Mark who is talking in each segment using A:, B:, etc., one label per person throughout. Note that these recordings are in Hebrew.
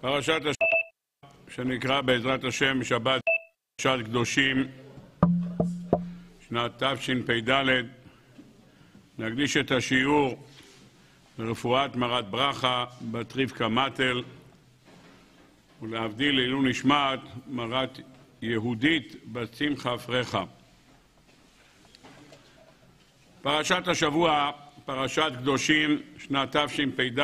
A: פרשת הש... שנקרא בעזרת השם שבת פרשת קדושים שנת תשפ"ד נקדיש את השיעור לרפואת מרת ברכה בת רבקה מטל ולהבדיל לעילוי נשמת מרת יהודית בת שמחה פרחה. פרשת השבוע, פרשת קדושים, שנת תשפ"ד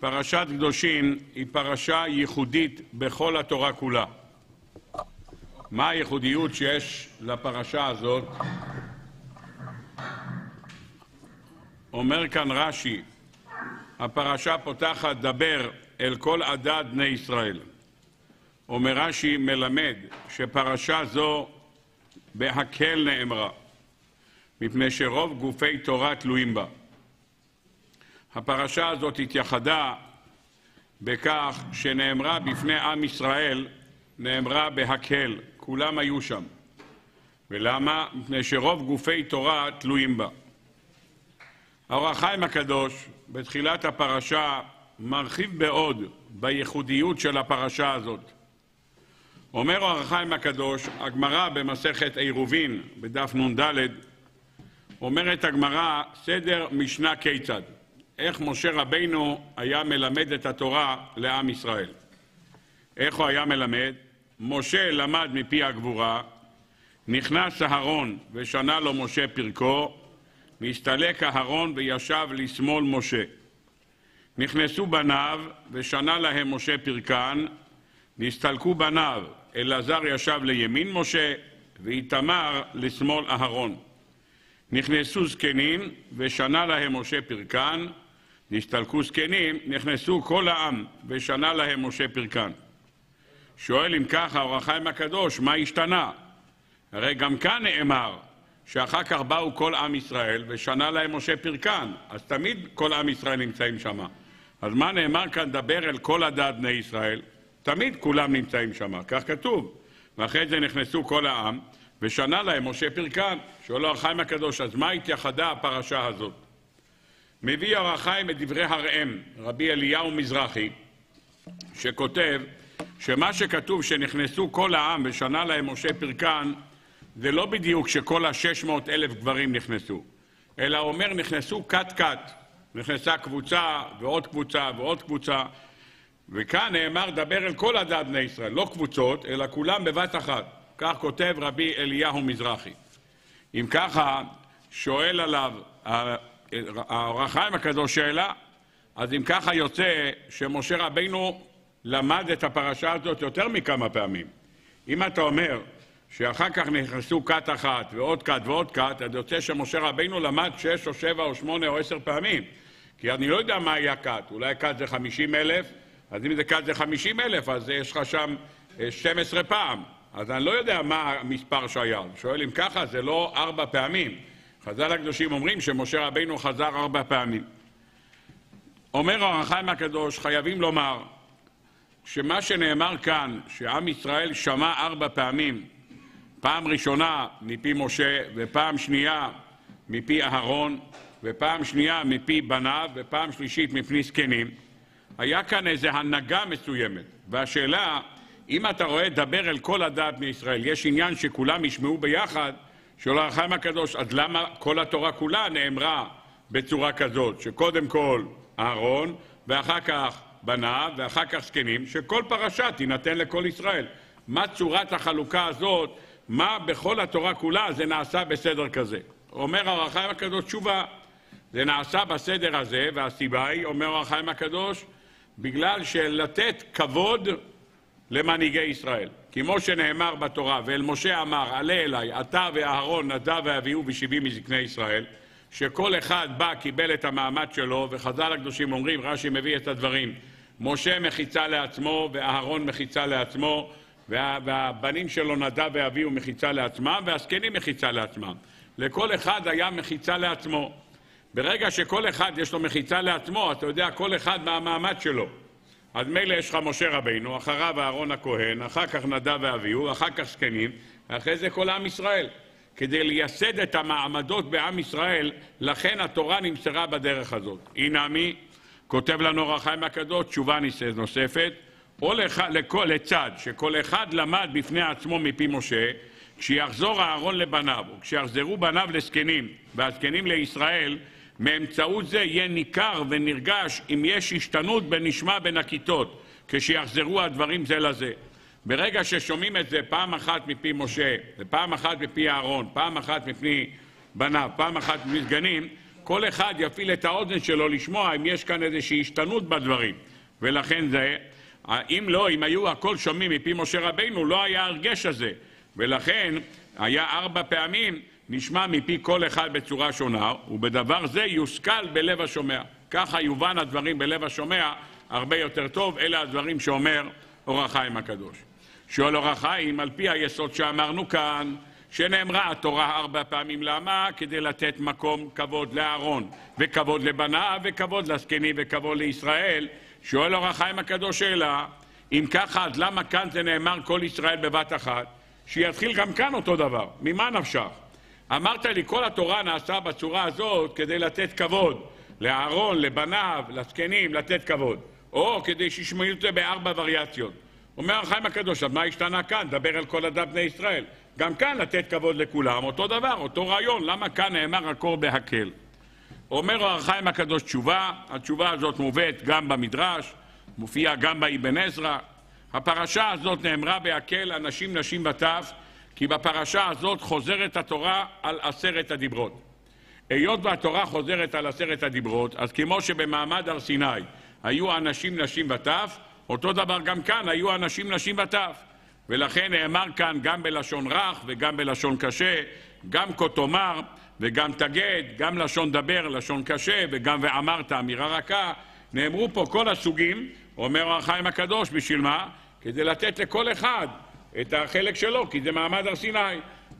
A: פרשת קדושים היא פרשה ייחודית בכל התורה כולה. מה הייחודיות שיש לפרשה הזאת? אומר כאן רש"י, הפרשה פותחת דבר אל כל עדת בני ישראל. אומר רש"י מלמד שפרשה זו בהקל נאמרה, מפני שרוב גופי תורה תלויים בה. הפרשה הזאת התייחדה בכך שנאמרה בפני עם ישראל, נאמרה בהקל, כולם היו שם. ולמה? מפני שרוב גופי תורה תלויים בה. האור החיים הקדוש, בתחילת הפרשה, מרחיב בעוד בייחודיות של הפרשה הזאת. אומר אור החיים הקדוש, הגמרא במסכת עירובין, בדף נ"ד, אומרת הגמרא, סדר משנה כיצד. איך משה רבינו היה מלמד את התורה לעם ישראל. איך הוא היה מלמד? משה למד מפי הגבורה, נכנס אהרון ושנה לו משה פרקו, נסתלק אהרון וישב לשמאל משה. נכנסו בניו ושנה להם משה פרקן, נסתלקו בניו, אלעזר ישב לימין משה ואיתמר לשמאל אהרון. נכנסו זקנים ושנה להם משה פרקן, נסתלקו זקנים, נכנסו כל העם ושנה להם משה פרקן. שואל אם ככה אור החיים הקדוש, מה השתנה? הרי גם כאן נאמר שאחר כך באו כל עם ישראל ושנה להם משה פרקן, אז תמיד כל עם ישראל נמצאים שם. אז מה נאמר כאן, דבר אל כל הדת בני ישראל? תמיד כולם נמצאים שם, כך כתוב. ואחרי זה נכנסו כל העם ושנה להם משה פרקן. שואל אור החיים הקדוש, אז מה התייחדה הפרשה הזאת? מביא אור החיים את דברי הראם, רבי אליהו מזרחי, שכותב שמה שכתוב שנכנסו כל העם ושנה להם משה פרקן זה לא בדיוק שכל השש מאות אלף גברים נכנסו, אלא אומר נכנסו כת-כת, נכנסה קבוצה ועוד קבוצה ועוד קבוצה וכאן נאמר דבר אל כל הדת בני ישראל, לא קבוצות, אלא כולם בבת אחת. כך כותב רבי אליהו מזרחי. אם ככה, שואל עליו האור הקדוש שאלה, אז אם ככה יוצא שמשה רבינו למד את הפרשה הזאת יותר מכמה פעמים. אם אתה אומר שאחר כך נכנסו כת אחת ועוד כת ועוד כת, אז יוצא שמשה רבינו למד שש או שבע או שמונה או עשר פעמים. כי אני לא יודע מה היה כת, אולי כת זה חמישים אלף, אז אם זה כת זה חמישים אלף, אז יש לך שם שתים עשרה פעם. אז אני לא יודע מה המספר שהיה. שואל אם ככה, זה לא ארבע פעמים. חז"ל הקדושים אומרים שמשה רבינו חזר ארבע פעמים. אומר אור החיים הקדוש, חייבים לומר שמה שנאמר כאן, שעם ישראל שמע ארבע פעמים, פעם ראשונה מפי משה, ופעם שנייה מפי אהרון, ופעם שנייה מפי בניו, ופעם שלישית מפני זקנים, היה כאן איזו הנהגה מסוימת. והשאלה, אם אתה רואה דבר אל כל הדת מישראל, יש עניין שכולם ישמעו ביחד, שואל החיים הקדוש, אז למה כל התורה כולה נאמרה בצורה כזאת, שקודם כל אהרון, ואחר כך בניו, ואחר כך זקנים, שכל פרשה תינתן לכל ישראל. מה צורת החלוקה הזאת, מה בכל התורה כולה זה נעשה בסדר כזה. אומר אור החיים הקדוש תשובה, זה נעשה בסדר הזה, והסיבה היא, אומר אור החיים הקדוש, בגלל שלתת כבוד למנהיגי ישראל. כמו שנאמר בתורה, ואל משה אמר, עלה אליי, אתה ואהרון, נדב ואביהו ושבעים מזקני ישראל, שכל אחד בא, קיבל את המעמד שלו, וחז"ל הקדושים אומרים, רש"י מביא את הדברים, משה מחיצה לעצמו, ואהרון מחיצה לעצמו, וה, והבנים שלו נדב ואביהו מחיצה לעצמם, והזקנים מחיצה לעצמם. לכל אחד היה מחיצה לעצמו. ברגע שכל אחד יש לו מחיצה לעצמו, אתה יודע, כל אחד מהמעמד שלו. אז מילא יש לך משה רבינו, אחריו אהרון הכהן, אחר כך נדב ואביהו, אחר כך זקנים, ואחרי זה כל עם ישראל. כדי לייסד את המעמדות בעם ישראל, לכן התורה נמסרה בדרך הזאת. הנה מי, כותב לנו אור החיים הקדוש, תשובה נוספת, או לח, לכל, לצד, שכל אחד למד בפני עצמו מפי משה, כשיחזור אהרון לבניו, וכשיחזרו בניו לזקנים, והזקנים לישראל, מאמצעות זה יהיה ניכר ונרגש אם יש השתנות בנשמע בין הכיתות, כשיחזרו הדברים זה לזה. ברגע ששומעים את זה פעם אחת מפי משה, ופעם אחת מפי אהרון, פעם אחת מפי בניו, פעם אחת מפי סגנים, כל אחד יפעיל את האוזן שלו לשמוע אם יש כאן איזושהי השתנות בדברים. ולכן זה, אם לא, אם היו הכל שומעים מפי משה רבינו, לא היה הרגש הזה. ולכן היה ארבע פעמים נשמע מפי כל אחד בצורה שונה, ובדבר זה יושכל בלב השומע. ככה יובן הדברים בלב השומע הרבה יותר טוב, אלה הדברים שאומר אור החיים הקדוש. שואל אור החיים, על פי היסוד שאמרנו כאן, שנאמרה התורה ארבע פעמים למה? כדי לתת מקום כבוד לאהרון, וכבוד לבניו, וכבוד לזקנים, וכבוד לישראל. שואל אור החיים הקדוש שאלה, אם ככה, אז למה כאן זה נאמר כל ישראל בבת אחת? שיתחיל גם כאן אותו דבר. ממה נפשך? אמרת לי, כל התורה נעשה בצורה הזאת כדי לתת כבוד לאהרון, לבניו, לזקנים, לתת כבוד. או כדי שישמעו את זה בארבע וריאציות. אומר החיים הקדוש, אז מה השתנה כאן? דבר על כל עדת בני ישראל. גם כאן לתת כבוד לכולם, אותו דבר, אותו רעיון. למה כאן נאמר הכל בהקל? אומר החיים הקדוש תשובה, התשובה הזאת מובאת גם במדרש, מופיעה גם באבן עזרא. הפרשה הזאת נאמרה בהקל אנשים, נשים וטף, כי בפרשה הזאת חוזרת התורה על עשרת הדיברות. היות והתורה חוזרת על עשרת הדיברות, אז כמו שבמעמד הר סיני היו אנשים, נשים וטף, אותו דבר גם כאן, היו אנשים, נשים וטף. ולכן נאמר כאן גם בלשון רך וגם בלשון קשה, גם כה תאמר וגם תגד, גם לשון דבר, לשון קשה, וגם ואמרת, אמירה רכה. נאמרו פה כל הסוגים, אומר החיים הקדוש, בשביל מה? כדי לתת לכל אחד את החלק שלו, כי זה מעמד הר סיני.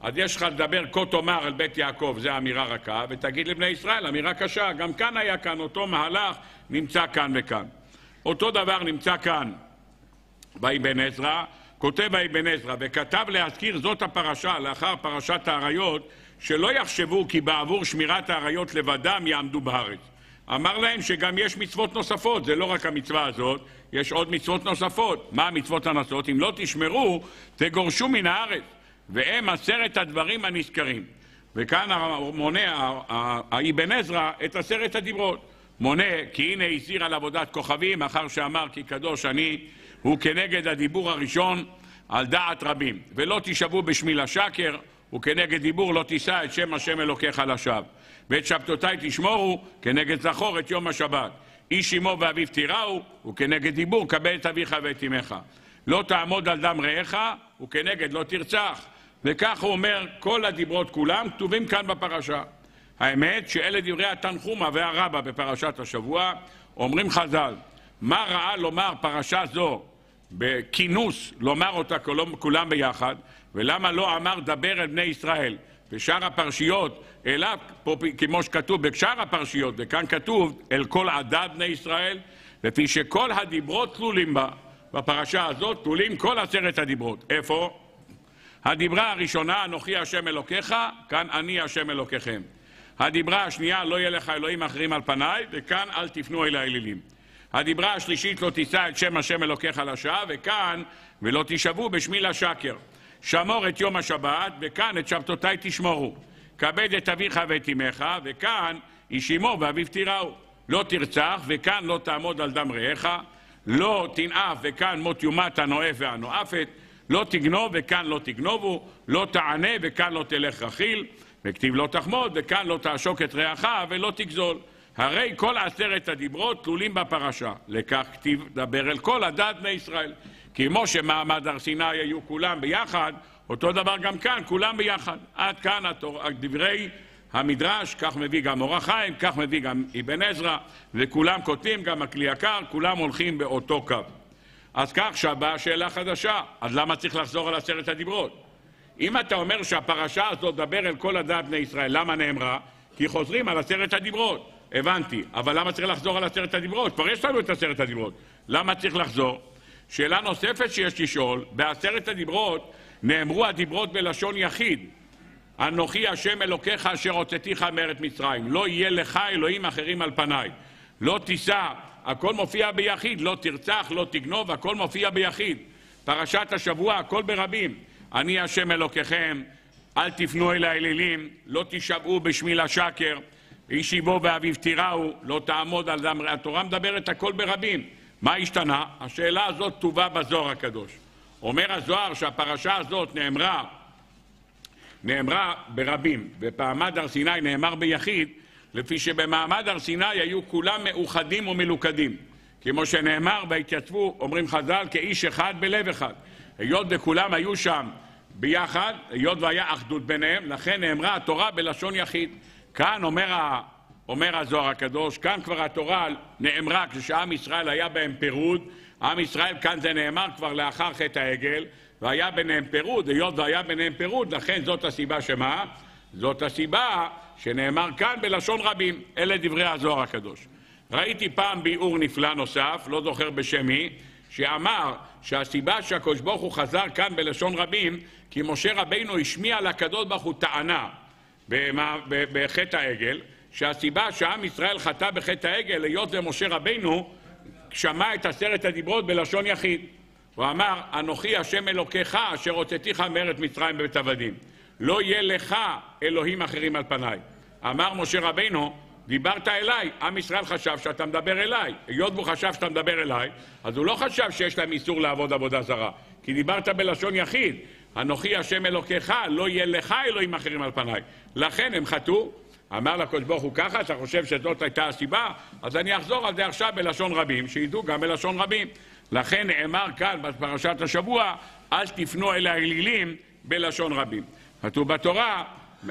A: אז יש לך לדבר כה תאמר על בית יעקב, זה אמירה רכה, ותגיד לבני ישראל, אמירה קשה. גם כאן היה כאן אותו מהלך, נמצא כאן וכאן. אותו דבר נמצא כאן באבן עזרא, כותב האבן עזרא, וכתב להזכיר זאת הפרשה לאחר פרשת האריות, שלא יחשבו כי בעבור שמירת האריות לבדם יעמדו בארץ. אמר להם שגם יש מצוות נוספות, זה לא רק המצווה הזאת, יש עוד מצוות נוספות. מה המצוות הנוספות? אם לא תשמרו, תגורשו מן הארץ. והם עשרת הדברים הנזכרים. וכאן מונה האבן עזרא את עשרת הדיברות. מונה כי הנה הזהיר על עבודת כוכבים, אחר שאמר כי קדוש אני, הוא כנגד הדיבור הראשון על דעת רבים. ולא תשבו בשמי לשקר, וכנגד דיבור לא תישא את שם השם אלוקיך לשווא. ואת שבתותיי תשמורו, כנגד זכור את יום השבת. איש אמו ואביו תיראו, וכנגד דיבור קבל את אביך ואת אמך. לא תעמוד על דם רעך, וכנגד לא תרצח. וכך הוא אומר, כל הדיברות כולם כתובים כאן בפרשה. האמת שאלה דברי התנחומה והרבה בפרשת השבוע, אומרים חז"ל, מה ראה לומר פרשה זו בכינוס, לומר אותה כולם ביחד, ולמה לא אמר דבר אל בני ישראל? בשאר הפרשיות, אליו, כמו שכתוב בשאר הפרשיות, וכאן כתוב אל כל עדת בני ישראל, לפי שכל הדיברות תלולים בה. בפרשה הזאת תלולים כל עשרת הדיברות. איפה? הדיברה הראשונה, אנוכי השם אלוקיך, כאן אני השם אלוקיכם. הדיברה השנייה, לא יהיה לך אלוהים אחרים על פניי, וכאן אל תפנו אל האלילים. הדיברה השלישית, לא תישא את שם השם אלוקיך לשעה, וכאן, ולא תשבו בשמי לשקר. שמור את יום השבת, וכאן את שבתותיי תשמורו. כבד את אביך ואת אמך, וכאן איש אמו ואביו תיראו. לא תרצח, וכאן לא תעמוד על דם רעך. לא תנאף, וכאן מות יומת הנואף והנואפת. לא תגנוב, וכאן לא תגנובו. לא תענה, וכאן לא תלך רכיל. וכתיב לא תחמוד, וכאן לא תעשוק את רעך ולא תגזול. הרי כל עשרת הדיברות תלולים בפרשה. לכך כתיב דבר אל כל הדת בני ישראל. כמו שמעמד הר סיני היו כולם ביחד, אותו דבר גם כאן, כולם ביחד. עד כאן דברי המדרש, כך מביא גם אור החיים, כך מביא גם אבן עזרא, וכולם כותבים, גם הכלי יקר, כולם הולכים באותו קו. אז כך שבאה שאלה חדשה, אז למה צריך לחזור על עשרת הדיברות? אם אתה אומר שהפרשה הזאת דבר אל כל הדת בני ישראל, למה נאמרה? כי חוזרים על עשרת הדיברות. הבנתי, אבל למה צריך לחזור על עשרת הדיברות? כבר יש לנו את עשרת הדיברות. למה צריך לחזור? שאלה נוספת שיש לשאול, בעשרת הדיברות נאמרו הדיברות בלשון יחיד. אנוכי השם אלוקיך אשר הוצאתיך מארץ מצרים. לא יהיה לך אלוהים אחרים על פניי. לא תישא הכל מופיע ביחיד, לא תרצח, לא תגנוב, הכל מופיע ביחיד. פרשת השבוע, הכל ברבים. אני השם אלוקיכם, אל תפנו אל האלילים, לא תשבעו בשמי לשקר, איש יבוא ואביו תיראו, לא תעמוד על דם... התורה מדברת הכל ברבים. מה השתנה? השאלה הזאת כתובה בזוהר הקדוש. אומר הזוהר שהפרשה הזאת נאמרה, נאמרה ברבים, בפעמד הר סיני נאמר ביחיד, לפי שבמעמד הר סיני היו כולם מאוחדים ומלוכדים. כמו שנאמר, והתייצבו, אומרים חז"ל, כאיש אחד בלב אחד. היות וכולם היו שם ביחד, היות והיה אחדות ביניהם, לכן נאמרה התורה בלשון יחיד. כאן אומר, ה, אומר הזוהר הקדוש, כאן כבר התורה נאמרה כשעם ישראל היה בהם פירוד, עם ישראל כאן זה נאמר כבר לאחר חטא העגל, והיה ביניהם פירוד, היות והיה ביניהם פירוד, לכן זאת הסיבה שמה? זאת הסיבה שנאמר כאן בלשון רבים. אלה דברי הזוהר הקדוש. ראיתי פעם ביאור נפלא נוסף, לא זוכר בשם מי, שאמר שהסיבה שהקדוש ברוך הוא חזר כאן בלשון רבים, כי משה רבינו השמיע לקדוש ברוך הוא טענה בחטא העגל, שהסיבה שעם ישראל חטא בחטא העגל, היות ומשה רבינו שמע את עשרת הדיברות בלשון יחיד. הוא אמר, אנוכי השם אלוקיך אשר הוצאתיך מארץ מצרים בבית עבדים. לא יהיה לך אלוהים אחרים על פניי. אמר משה רבינו, דיברת אליי, עם ישראל חשב שאתה מדבר אליי. היות והוא חשב שאתה מדבר אליי, אז הוא לא חשב שיש להם איסור לעבוד עבודה זרה. כי דיברת בלשון יחיד. אנוכי השם אלוקיך, לא יהיה לך אלוהים אחרים על פניי. לכן הם חטאו. אמר לקדוש ברוך הוא ככה, אתה חושב שזאת הייתה הסיבה? אז אני אחזור על זה עכשיו בלשון רבים, שידעו גם בלשון רבים. לכן נאמר כאן בפרשת השבוע, אל תפנו אל האלילים בלשון רבים. כתוב בתורה,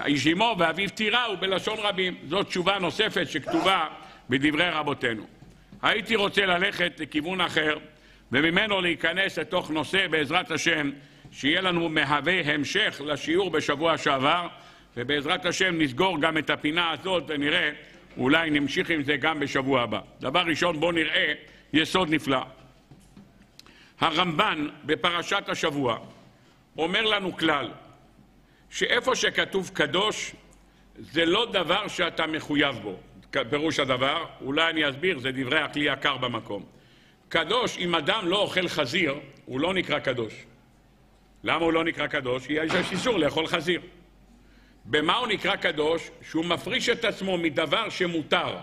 A: איש אמו ואביו תיראו בלשון רבים. זאת תשובה נוספת שכתובה בדברי רבותינו. הייתי רוצה ללכת לכיוון אחר, וממנו להיכנס לתוך נושא, בעזרת השם, שיהיה לנו מהווה המשך לשיעור בשבוע שעבר, ובעזרת השם נסגור גם את הפינה הזאת ונראה, אולי נמשיך עם זה גם בשבוע הבא. דבר ראשון, בואו נראה יסוד נפלא. הרמב"ן בפרשת השבוע אומר לנו כלל, שאיפה שכתוב קדוש זה לא דבר שאתה מחויב בו. פירוש הדבר, אולי אני אסביר, זה דברי הכלי יקר במקום. קדוש, אם אדם לא אוכל חזיר, הוא לא נקרא קדוש. למה הוא לא נקרא קדוש? כי יש איסור לאכול חזיר. במה הוא נקרא קדוש? שהוא מפריש את עצמו מדבר שמותר.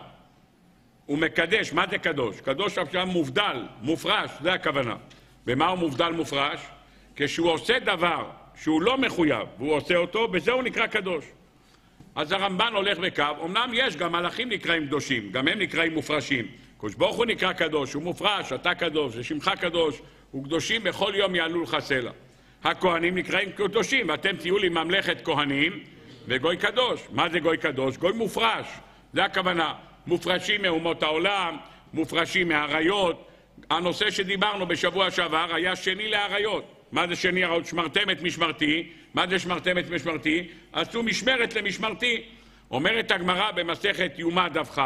A: הוא מקדש, מה זה קדוש? קדוש עכשיו מובדל, מופרש, זה הכוונה. במה הוא מובדל מופרש? כשהוא עושה דבר שהוא לא מחויב, והוא עושה אותו, בזה הוא נקרא קדוש. אז הרמב"ן הולך בקו, אמנם יש, גם מלאכים נקראים קדושים, גם הם נקראים מופרשים. קדוש ברוך הוא נקרא קדוש, הוא מופרש, אתה קדוש, זה שמך קדוש, וקדושים בכל יום יעלו לך סלע. הכהנים נקראים קדושים, ואתם תהיו לי ממלכת כהנים וגוי קדוש. מה זה גוי קדוש? גוי מופרש, זה הכוונה. מופרשים מאומות העולם, מופרשים מאריות. הנושא שדיברנו בשבוע שעבר היה שני לאריות. מה זה שני הרעות? שמרתם את משמרתי. מה זה שמרתם את משמרתי? עשו משמרת למשמרתי. אומרת הגמרא במסכת יומא דף כ,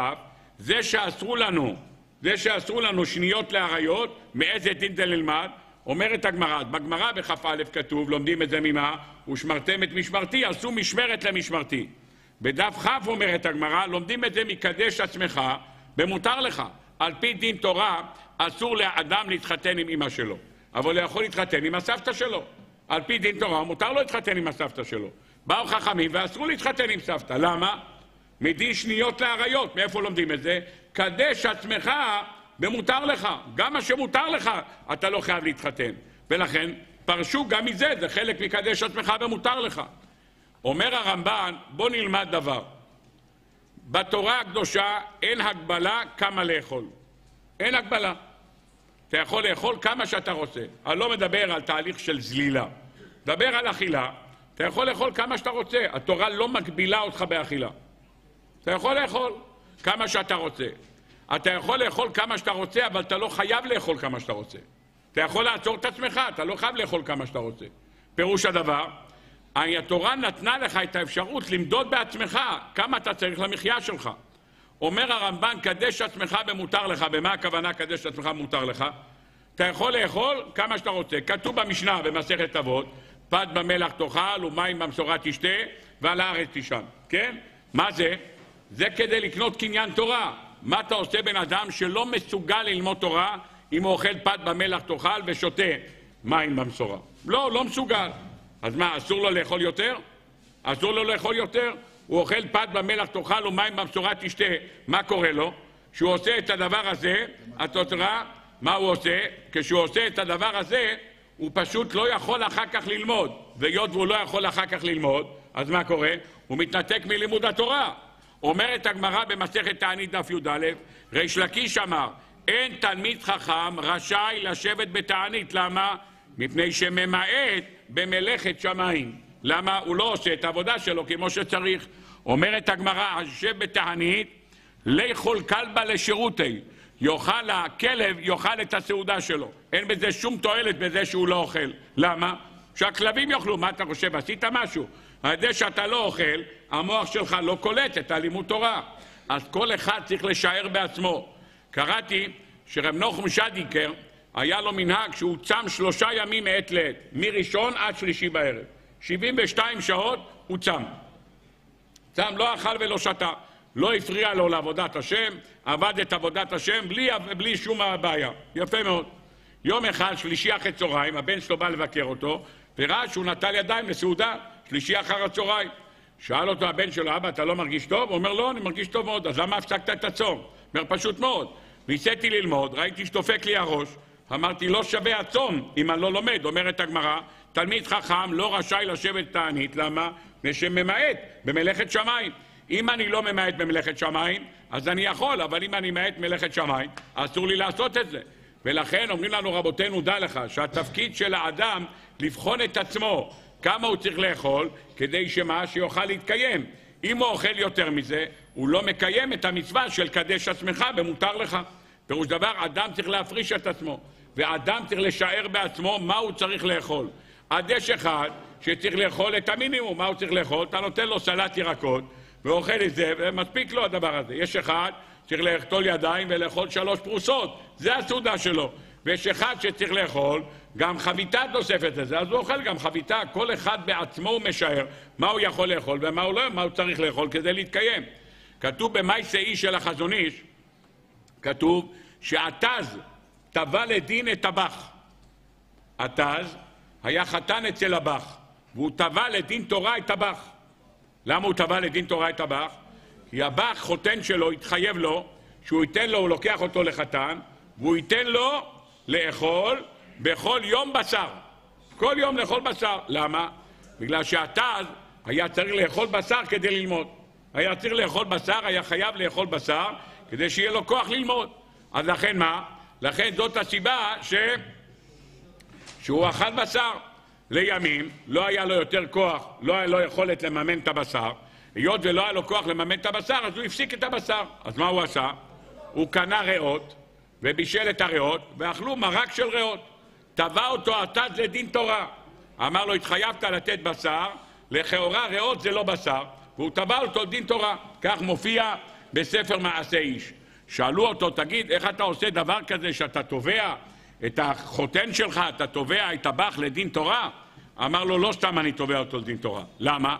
A: זה שאסרו לנו, זה שאסרו לנו שניות לאריות, מאיזה דין זה ללמד? אומרת הגמרא, בגמרא בכ"א כתוב, לומדים את זה ממה? ושמרתם את משמרתי, עשו משמרת למשמרתי. בדף כ' אומרת הגמרא, לומדים את זה מקדש עצמך, במותר לך. על פי דין תורה, אסור לאדם להתחתן עם אמא שלו. אבל הוא יכול להתחתן עם הסבתא שלו. על פי דין תורה מותר לו להתחתן עם הסבתא שלו. באו חכמים ואסרו להתחתן עם סבתא. למה? מדין שניות לאריות. מאיפה לומדים את זה? קדש עצמך במותר לך. גם מה שמותר לך, אתה לא חייב להתחתן. ולכן, פרשו גם מזה, זה חלק מקדש עצמך במותר לך. אומר הרמב"ן, בוא נלמד דבר. בתורה הקדושה אין הגבלה כמה לאכול. אין הגבלה. אתה יכול לאכול כמה שאתה רוצה. אני לא מדבר על תהליך של זלילה. מדבר על אכילה, אתה יכול לאכול כמה שאתה רוצה. התורה לא מגבילה אותך באכילה. אתה יכול לאכול כמה שאתה רוצה. אתה יכול לאכול כמה שאתה רוצה, אבל אתה לא חייב לאכול כמה שאתה רוצה. אתה יכול לעצור את עצמך, אתה לא חייב לאכול כמה שאתה רוצה. פירוש הדבר, התורה נתנה לך את האפשרות למדוד בעצמך כמה אתה צריך למחיה שלך. אומר הרמב"ן, קדש עצמך במותר לך. במה הכוונה קדש עצמך במותר לך? אתה יכול לאכול כמה שאתה רוצה. כתוב במשנה במסכת אבות, פת במלח תאכל ומים במשורה תשתה ועל הארץ תישן. כן? מה זה? זה כדי לקנות קניין תורה. מה אתה עושה בן אדם שלא מסוגל ללמוד תורה אם הוא אוכל פת במלח תאכל ושותה מים במשורה? לא, לא מסוגל. אז מה, אסור לו לאכול יותר? אסור לו לאכול יותר? הוא אוכל פת במלח תאכל ומים במשורה תשתה. מה קורה לו? כשהוא עושה את הדבר הזה, התוצאה, מה הוא עושה? כשהוא עושה את הדבר הזה, הוא פשוט לא יכול אחר כך ללמוד. והיות והוא לא יכול אחר כך ללמוד, אז מה קורה? הוא מתנתק מלימוד התורה. אומרת הגמרא במסכת תענית דף י"א, ריש לקיש אמר, אין תלמיד חכם רשאי לשבת בתענית. למה? מפני שממעט במלאכת שמיים. למה? הוא לא עושה את העבודה שלו כמו שצריך. אומרת הגמרא, השב בתענית, לאכול כלבה לשירותי. יאכל הכלב, יאכל את הסעודה שלו. אין בזה שום תועלת בזה שהוא לא אוכל. למה? שהכלבים יאכלו. מה אתה חושב? עשית משהו. על ידי שאתה לא אוכל, המוח שלך לא קולט את הלימוד תורה. אז כל אחד צריך לשער בעצמו. קראתי שרב נוחם שדיקר, היה לו מנהג שהוא צם שלושה ימים מעת לעת, מראשון עד שלישי בערב. 72 שעות הוא צם. צם, לא אכל ולא שתה. לא הפריע לו לעבודת השם, עבד את עבודת השם בלי, בלי שום בעיה. יפה מאוד. יום אחד, שלישי אחרי צהריים, הבן שלו בא לבקר אותו, וראה שהוא נטל ידיים לסעודה, שלישי אחר הצהריים. שאל אותו הבן שלו, אבא, אתה לא מרגיש טוב? הוא אומר, לא, אני מרגיש טוב מאוד. אז למה הפסקת את הצום? אומר, פשוט מאוד. ניסיתי ללמוד, ראיתי שדופק לי הראש, אמרתי, לא שווה הצום אם אני לא לומד. אומרת הגמרא, תלמיד חכם לא רשאי לשבת תענית, למה? מפני שממעט במלאכת שמיים. אם אני לא ממעט במלאכת שמיים, אז אני יכול, אבל אם אני ממעט במלאכת שמיים, אסור לי לעשות את זה. ולכן אומרים לנו רבותינו, דע לך, שהתפקיד של האדם לבחון את עצמו, כמה הוא צריך לאכול, כדי שמה? שיוכל להתקיים. אם הוא אוכל יותר מזה, הוא לא מקיים את המצווה של קדש עצמך במותר לך. פירוש דבר, אדם צריך להפריש את עצמו, ואדם צריך לשער בעצמו מה הוא צריך לאכול. עד יש אחד שצריך לאכול את המינימום, מה הוא צריך לאכול? אתה נותן לו סלט ירקות, ואוכל את זה, ומספיק לו הדבר הזה. יש אחד צריך לאכול ידיים ולאכול שלוש פרוסות, זה הסעודה שלו. ויש אחד שצריך לאכול גם חביתה נוספת לזה, אז הוא אוכל גם חביתה, כל אחד בעצמו הוא משער מה הוא יכול לאכול ומה הוא לא, מה הוא צריך לאכול כדי להתקיים. כתוב במאי איש של החזון איש, כתוב שעתז טבע לדין את הבח. עתז היה חתן אצל הבח, והוא טבע לדין תורה את הבח. למה הוא טבע לדין תורה את הבח? כי הבח, חותן שלו, התחייב לו שהוא ייתן לו, הוא לוקח אותו לחתן, והוא ייתן לו לאכול בכל יום בשר. כל יום לאכול בשר. למה? בגלל שהתז היה צריך לאכול בשר כדי ללמוד. היה צריך לאכול בשר, היה חייב לאכול בשר כדי שיהיה לו כוח ללמוד. אז לכן מה? לכן זאת הסיבה ש... שהוא אכל בשר. לימים, לא היה לו יותר כוח, לא היה לו יכולת לממן את הבשר, היות ולא היה לו כוח לממן את הבשר, אז הוא הפסיק את הבשר. אז מה הוא עשה? הוא קנה ריאות, ובישל את הריאות, ואכלו מרק של ריאות. תבע אותו התת לדין תורה. אמר לו, התחייבת לתת בשר, לכאורה ריאות זה לא בשר, והוא תבע אותו דין תורה. כך מופיע בספר מעשה איש. שאלו אותו, תגיד, איך אתה עושה דבר כזה שאתה תובע את החותן שלך, אתה תובע את הבח לדין תורה? אמר לו, לא סתם אני תובע אותו לדין תורה. למה?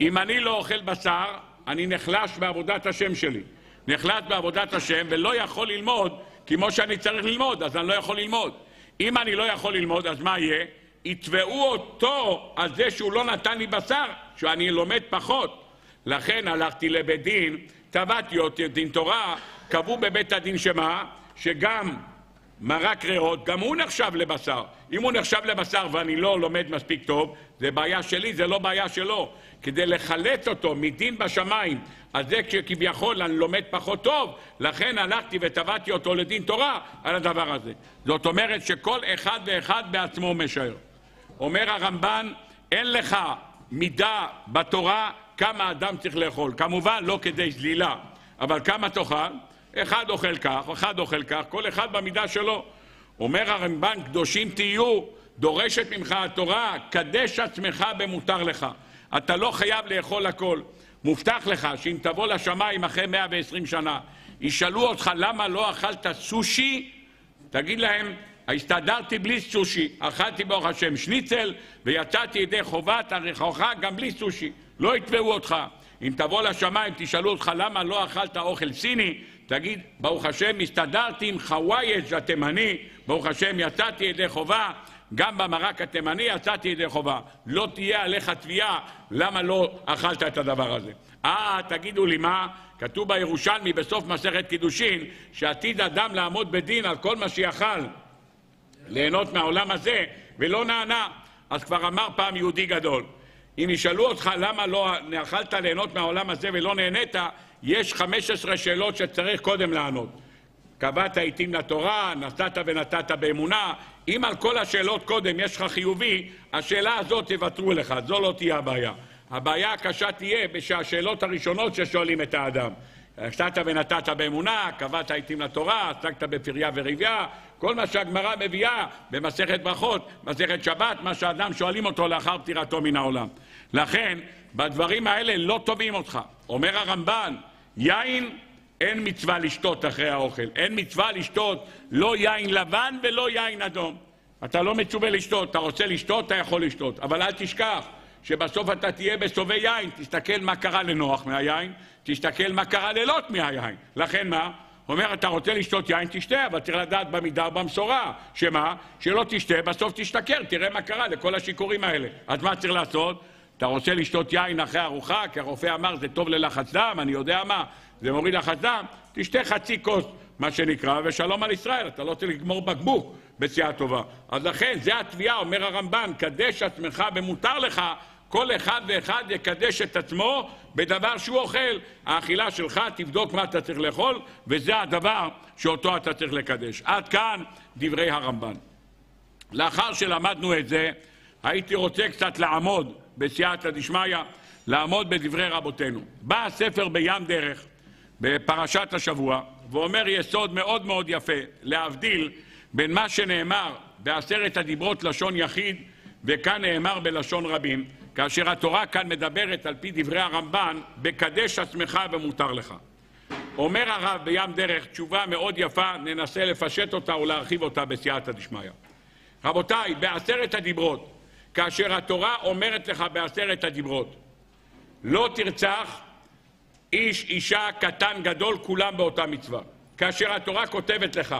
A: אם אני לא אוכל בשר, אני נחלש בעבודת השם שלי. נחלש בעבודת השם ולא יכול ללמוד כמו שאני צריך ללמוד, אז אני לא יכול ללמוד. אם אני לא יכול ללמוד, אז מה יהיה? יתבעו אותו על זה שהוא לא נתן לי בשר, שאני לומד פחות. לכן הלכתי לבית דין, תבעתי אותי דין תורה, קבעו בבית הדין שמה? שגם מרק ריאות, גם הוא נחשב לבשר. אם הוא נחשב לבשר ואני לא לומד מספיק טוב, זה בעיה שלי, זה לא בעיה שלו. כדי לחלץ אותו מדין בשמיים, אז זה כשכביכול אני לומד פחות טוב, לכן הלכתי ותבעתי אותו לדין תורה על הדבר הזה. זאת אומרת שכל אחד ואחד בעצמו משער. אומר הרמב"ן, אין לך מידה בתורה כמה אדם צריך לאכול. כמובן לא כדי זלילה, אבל כמה תאכל? אחד אוכל כך, אחד אוכל כך, כל אחד במידה שלו. אומר הרמב"ן, קדושים תהיו, דורשת ממך התורה, קדש עצמך במותר לך. אתה לא חייב לאכול הכל. מובטח לך שאם תבוא לשמיים אחרי 120 שנה, ישאלו אותך למה לא אכלת סושי, תגיד להם, הסתדרתי בלי סושי, אכלתי ברוך השם שניצל ויצאתי ידי חובת הרחוחה גם בלי סושי, לא יתבעו אותך. אם תבוא לשמיים, תשאלו אותך למה לא אכלת אוכל סיני, תגיד, ברוך השם, הסתדרתי עם חווייג' התימני, ברוך השם, יצאתי ידי חובה, גם במרק התימני יצאתי ידי חובה. לא תהיה עליך תביעה, למה לא אכלת את הדבר הזה. אה, תגידו לי מה? כתוב בירושלמי בסוף מסכת קידושין, שעתיד אדם לעמוד בדין על כל מה שיכל ליהנות מהעולם הזה, ולא נענה. אז כבר אמר פעם יהודי גדול, אם ישאלו אותך למה לא יכלת ליהנות מהעולם הזה ולא נהנית, יש 15 שאלות שצריך קודם לענות. קבעת עיתים לתורה, נתת ונתת באמונה. אם על כל השאלות קודם יש לך חיובי, השאלה הזאת תוותרו לך, זו לא תהיה הבעיה. הבעיה הקשה תהיה בשהשאלות הראשונות ששואלים את האדם. נתת ונתת באמונה, קבעת עיתים לתורה, עסקת בפריה וריביה, כל מה שהגמרא מביאה במסכת ברכות, מסכת שבת, מה שאדם שואלים אותו לאחר פטירתו מן העולם. לכן, בדברים האלה לא תובעים אותך. אומר הרמב"ן, יין אין מצווה לשתות אחרי האוכל. אין מצווה לשתות לא יין לבן ולא יין אדום. אתה לא מצווה לשתות, אתה רוצה לשתות, אתה יכול לשתות. אבל אל תשכח שבסוף אתה תהיה בסובי יין. תסתכל מה קרה לנוח מהיין, תסתכל מה קרה ללוט מהיין. לכן מה? אומר, אתה רוצה לשתות יין, תשתה, אבל צריך לדעת במידה ובמשורה. שמה? שלא תשתה, בסוף תשתכר, תראה מה קרה לכל השיכורים האלה. אז מה צריך לעשות? אתה רוצה לשתות יין אחרי ארוחה, כי הרופא אמר זה טוב ללחץ דם, אני יודע מה, זה מוריד לחץ דם, תשתה חצי כוס, מה שנקרא, ושלום על ישראל, אתה לא צריך לגמור בקבוק בסיעה טובה. אז לכן, זה התביעה, אומר הרמב"ן, קדש עצמך במותר לך, כל אחד ואחד יקדש את עצמו בדבר שהוא אוכל. האכילה שלך, תבדוק מה אתה צריך לאכול, וזה הדבר שאותו אתה צריך לקדש. עד כאן דברי הרמב"ן. לאחר שלמדנו את זה, הייתי רוצה קצת לעמוד בסייעתא דשמיא, לעמוד בדברי רבותינו. בא הספר בים דרך, בפרשת השבוע, ואומר יסוד מאוד מאוד יפה, להבדיל בין מה שנאמר בעשרת הדיברות לשון יחיד, וכאן נאמר בלשון רבים, כאשר התורה כאן מדברת על פי דברי הרמב"ן, בקדש עצמך ומותר לך. אומר הרב בים דרך תשובה מאוד יפה, ננסה לפשט אותה ולהרחיב אותה בסייעתא דשמיא. רבותיי, בעשרת הדיברות, כאשר התורה אומרת לך בעשרת הדיברות, לא תרצח איש, אישה, קטן, גדול, כולם באותה מצווה. כאשר התורה כותבת לך,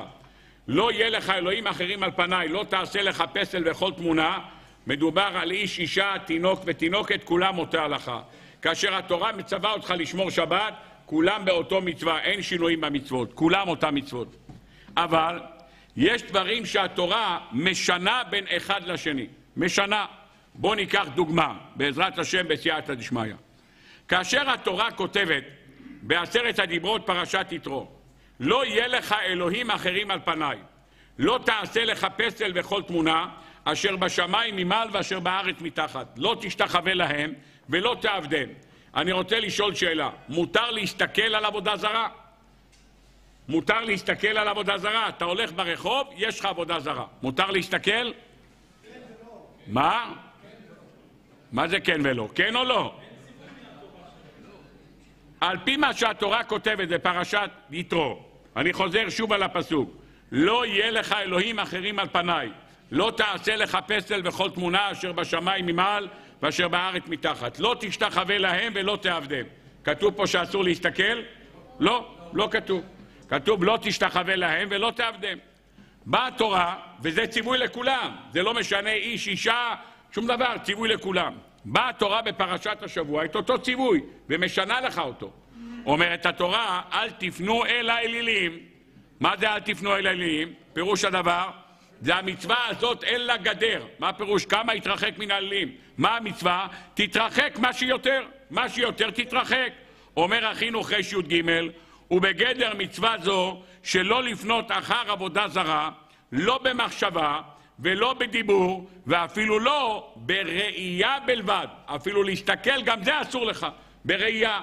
A: לא יהיה לך אלוהים אחרים על פניי, לא תעשה לך פסל וכל תמונה, מדובר על איש, אישה, תינוק ותינוקת, כולם אותה הלכה. כאשר התורה מצווה אותך לשמור שבת, כולם באותו מצווה, אין שינויים במצוות, כולם אותה מצוות. אבל יש דברים שהתורה משנה בין אחד לשני. משנה. בואו ניקח דוגמה, בעזרת השם בסייעתא דשמיא. כאשר התורה כותבת בעשרת הדיברות פרשת יתרו, לא יהיה לך אלוהים אחרים על פניי, לא תעשה לך פסל וכל תמונה, אשר בשמיים ממעל ואשר בארץ מתחת. לא תשתחווה להם ולא תעבדם. אני רוצה לשאול שאלה, מותר להסתכל על עבודה זרה? מותר להסתכל על עבודה זרה. אתה הולך ברחוב, יש לך עבודה זרה. מותר להסתכל? מה? מה זה כן ולא? כן או לא? על פי מה שהתורה כותבת בפרשת יתרו, אני חוזר שוב על הפסוק, לא יהיה לך אלוהים אחרים על פניי, לא תעשה לך פסל וכל תמונה אשר בשמיים ממעל ואשר בארץ מתחת, לא תשתחווה להם ולא תעבדם. כתוב פה שאסור להסתכל? לא, לא כתוב. כתוב לא תשתחווה להם ולא תעבדם. באה התורה, וזה ציווי לכולם, זה לא משנה איש, אישה, שום דבר, ציווי לכולם. באה התורה בפרשת השבוע, את אותו ציווי, ומשנה לך אותו. אומרת התורה, אל תפנו אל האלילים. מה זה אל תפנו אל האלילים? פירוש הדבר, זה המצווה הזאת אל לגדר. מה פירוש? כמה התרחק מן האלילים? מה המצווה? תתרחק מה שיותר. מה שיותר תתרחק. אומר אחינו חש י"ג, ובגדר מצווה זו שלא לפנות אחר עבודה זרה, לא במחשבה ולא בדיבור, ואפילו לא בראייה בלבד. אפילו להסתכל, גם זה אסור לך, בראייה.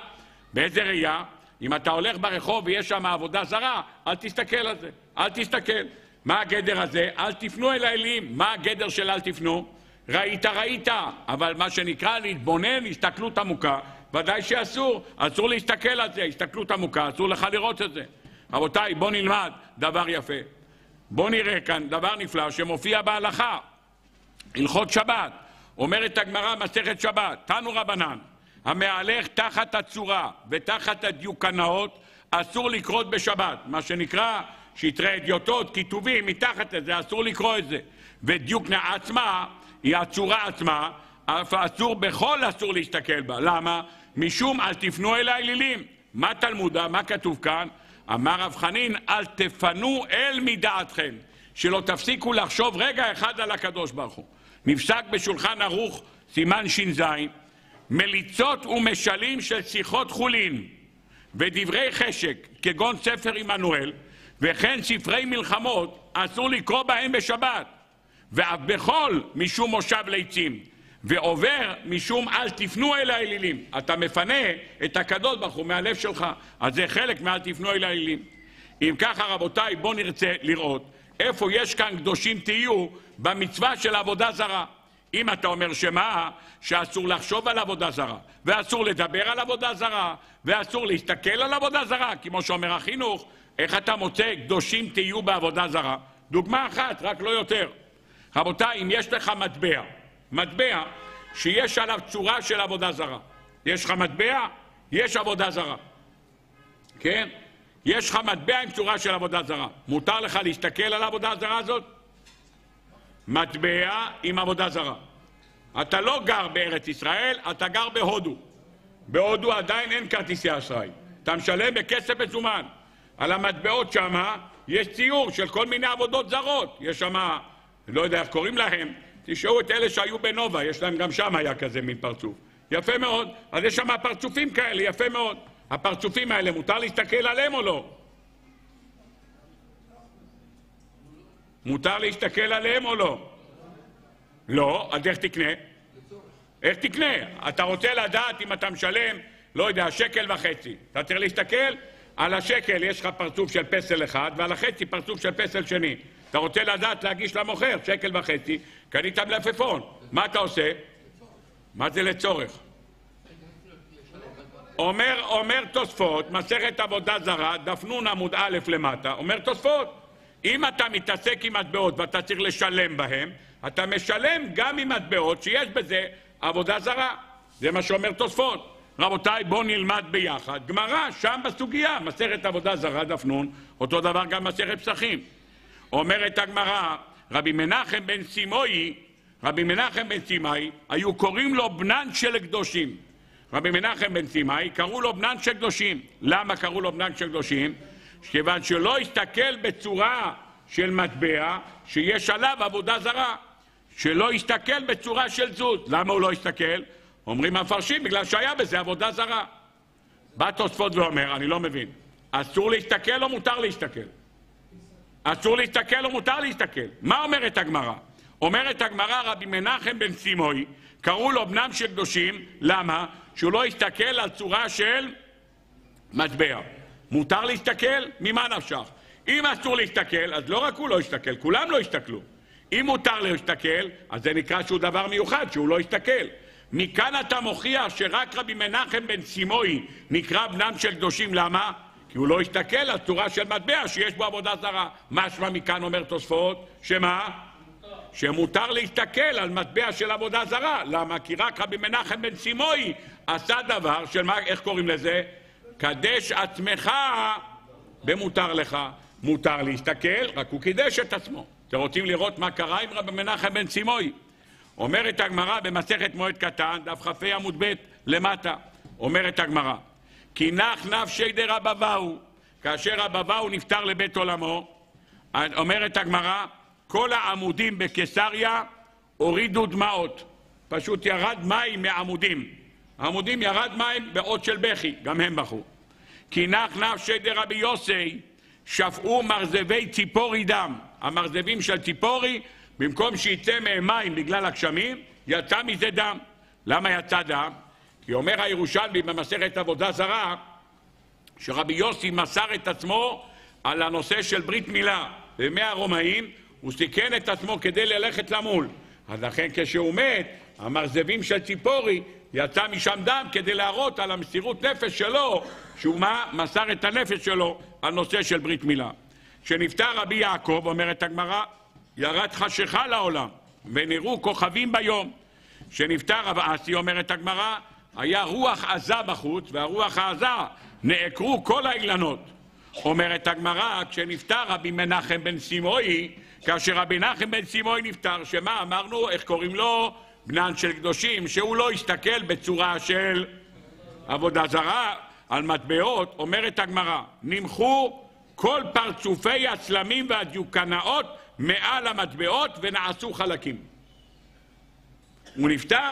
A: באיזה ראייה? אם אתה הולך ברחוב ויש שם עבודה זרה, אל תסתכל על זה, אל תסתכל. מה הגדר הזה? אל תפנו אל האלים. מה הגדר של אל תפנו? ראית, ראית, אבל מה שנקרא להתבונן, הסתכלות עמוקה, ודאי שאסור, אסור להסתכל על זה, הסתכלות עמוקה, אסור לך לראות את זה. רבותיי, בואו נלמד דבר יפה. בואו נראה כאן דבר נפלא שמופיע בהלכה. הלכות שבת, אומרת הגמרא מסכת שבת, תנו רבנן, המהלך תחת הצורה ותחת הדיוקנאות, אסור לקרות בשבת. מה שנקרא שטרי אדיוטות, כיתובים, מתחת לזה, אסור לקרוא את זה. ודיוקנה עצמה, היא הצורה עצמה, אף אסור בכל אסור להסתכל בה. למה? משום אל תפנו אל האלילים. מה תלמודה? מה כתוב כאן? אמר רב חנין, אל תפנו אל מדעתכם. שלא תפסיקו לחשוב רגע אחד על הקדוש ברוך הוא. נפסק בשולחן ערוך, סימן ש"ז, מליצות ומשלים של שיחות חולין ודברי חשק, כגון ספר עמנואל, וכן ספרי מלחמות, אסור לקרוא בהם בשבת, ואף בחול משום מושב ליצים, ועובר משום אל תפנו אל האלילים. אתה מפנה את הקדוש ברוך הוא מהלב שלך, אז זה חלק מאל תפנו אל האלילים. אם ככה רבותיי, בואו נרצה לראות איפה יש כאן קדושים תהיו במצווה של עבודה זרה. אם אתה אומר שמה? שאסור לחשוב על עבודה זרה, ואסור לדבר על עבודה זרה, ואסור להסתכל על עבודה זרה, כמו שאומר החינוך, איך אתה מוצא קדושים תהיו בעבודה זרה? דוגמה אחת, רק לא יותר. רבותיי, אם יש לך מטבע, מטבע שיש עליו צורה של עבודה זרה, יש לך מטבע, יש עבודה זרה. כן? יש לך מטבע עם צורה של עבודה זרה. מותר לך להסתכל על העבודה הזרה הזאת? מטבע עם עבודה זרה. אתה לא גר בארץ ישראל, אתה גר בהודו. בהודו עדיין אין כרטיסי אשראי. אתה משלם בכסף מזומן. על המטבעות שמה יש ציור של כל מיני עבודות זרות. יש שמה, לא יודע איך קוראים להם, תשאלו את אלה שהיו בנובה, יש להם גם שם היה כזה מין פרצוף. יפה מאוד. אז יש שם פרצופים כאלה, יפה מאוד. הפרצופים האלה, מותר להסתכל עליהם או לא? מותר להסתכל עליהם או לא? לא, אז איך תקנה? איך תקנה? אתה רוצה לדעת אם אתה משלם, לא יודע, שקל וחצי. אתה צריך להסתכל, על השקל יש לך פרצוף של פסל אחד, ועל החצי פרצוף של פסל שני. אתה רוצה לדעת להגיש למוכר, שקל וחצי, קנית מלפפון. מה אתה עושה? מה זה לצורך? אומר, אומר תוספות, מסכת עבודה זרה, נ עמוד א' למטה, אומר תוספות, אם אתה מתעסק עם מטבעות ואתה צריך לשלם בהם, אתה משלם גם עם מטבעות שיש בזה עבודה זרה. זה מה שאומר תוספות. רבותיי, בואו נלמד ביחד. גמרא, שם בסוגיה, מסכת עבודה זרה, דף אותו דבר גם מסכת פסחים. אומרת הגמרא, רבי מנחם בן סימוי, רבי מנחם בן סימאי, היו קוראים לו בנן של קדושים. רבי מנחם בן סימאי, קראו לו בנן של קדושים. למה קראו לו בנן של קדושים? כיוון שלא הסתכל בצורה של מטבע שיש עליו עבודה זרה. שלא הסתכל בצורה של זוז. למה הוא לא הסתכל? אומרים המפרשים, בגלל שהיה בזה עבודה זרה. בא תוספות ואומר, אני לא מבין, אסור להסתכל או מותר להסתכל? אסור להסתכל או מותר להסתכל? מה אומרת הגמרא? אומרת הגמרא רבי מנחם בן סימוי, קראו לו בנם של קדושים, למה? שהוא לא הסתכל על צורה של מטבע. מותר להסתכל? ממה נפשך? אם אסור להסתכל, אז לא רק הוא לא הסתכל, כולם לא הסתכלו. אם מותר להסתכל, אז זה נקרא שהוא דבר מיוחד, שהוא לא הסתכל. מכאן אתה מוכיח שרק רבי מנחם בן סימוי נקרא בנם של קדושים, למה? כי הוא לא הסתכל על צורה של מטבע שיש בו עבודה זרה. משמע מכאן אומר תוספות, שמה? שמותר להסתכל על מטבע של עבודה זרה. למה? כי רק רבי מנחם בן סימוי עשה דבר של מה, איך קוראים לזה? קדש עצמך במותר לך. מותר להסתכל, רק הוא קידש את עצמו. אתם רוצים לראות מה קרה עם רבי מנחם בן סימוי? אומרת הגמרא במסכת מועד קטן, דף כ"ה עמוד ב' למטה, אומרת הגמרא, כי נח נפשי דרבבאו, כאשר רבבאו נפטר לבית עולמו, אומרת הגמרא, כל העמודים בקיסריה הורידו דמעות, פשוט ירד מים מהעמודים. העמודים ירד מים באות של בכי, גם הם בכו. כי נח נפשי דרבי יוסי, שפעו מרזבי ציפורי דם. המרזבים של ציפורי במקום שיצא מהם מים בגלל הגשמים, יצא מזה דם. למה יצא דם? כי אומר הירושלמי במסכת עבודה זרה, שרבי יוסי מסר את עצמו על הנושא של ברית מילה. בימי הרומאים הוא סיכן את עצמו כדי ללכת למול. אז לכן כשהוא מת, המרזבים של ציפורי, יצא משם דם כדי להראות על המסירות נפש שלו, שהוא מה? מסר את הנפש שלו על נושא של ברית מילה. כשנפטר רבי יעקב, אומרת הגמרא, ירד חשיכה לעולם, ונראו כוכבים ביום. כשנפטר רב אסי, אומרת הגמרא, היה רוח עזה בחוץ, והרוח העזה נעקרו כל האילנות. אומרת הגמרא, כשנפטר רבי מנחם בן סימוי, כאשר רבי מנחם בן סימוי נפטר, שמה אמרנו, איך קוראים לו? בנן של קדושים, שהוא לא הסתכל בצורה של עבודה זרה על מטבעות, אומרת הגמרא, נמחו כל פרצופי הצלמים והדיוקנאות מעל המטבעות ונעשו חלקים. הוא נפטר,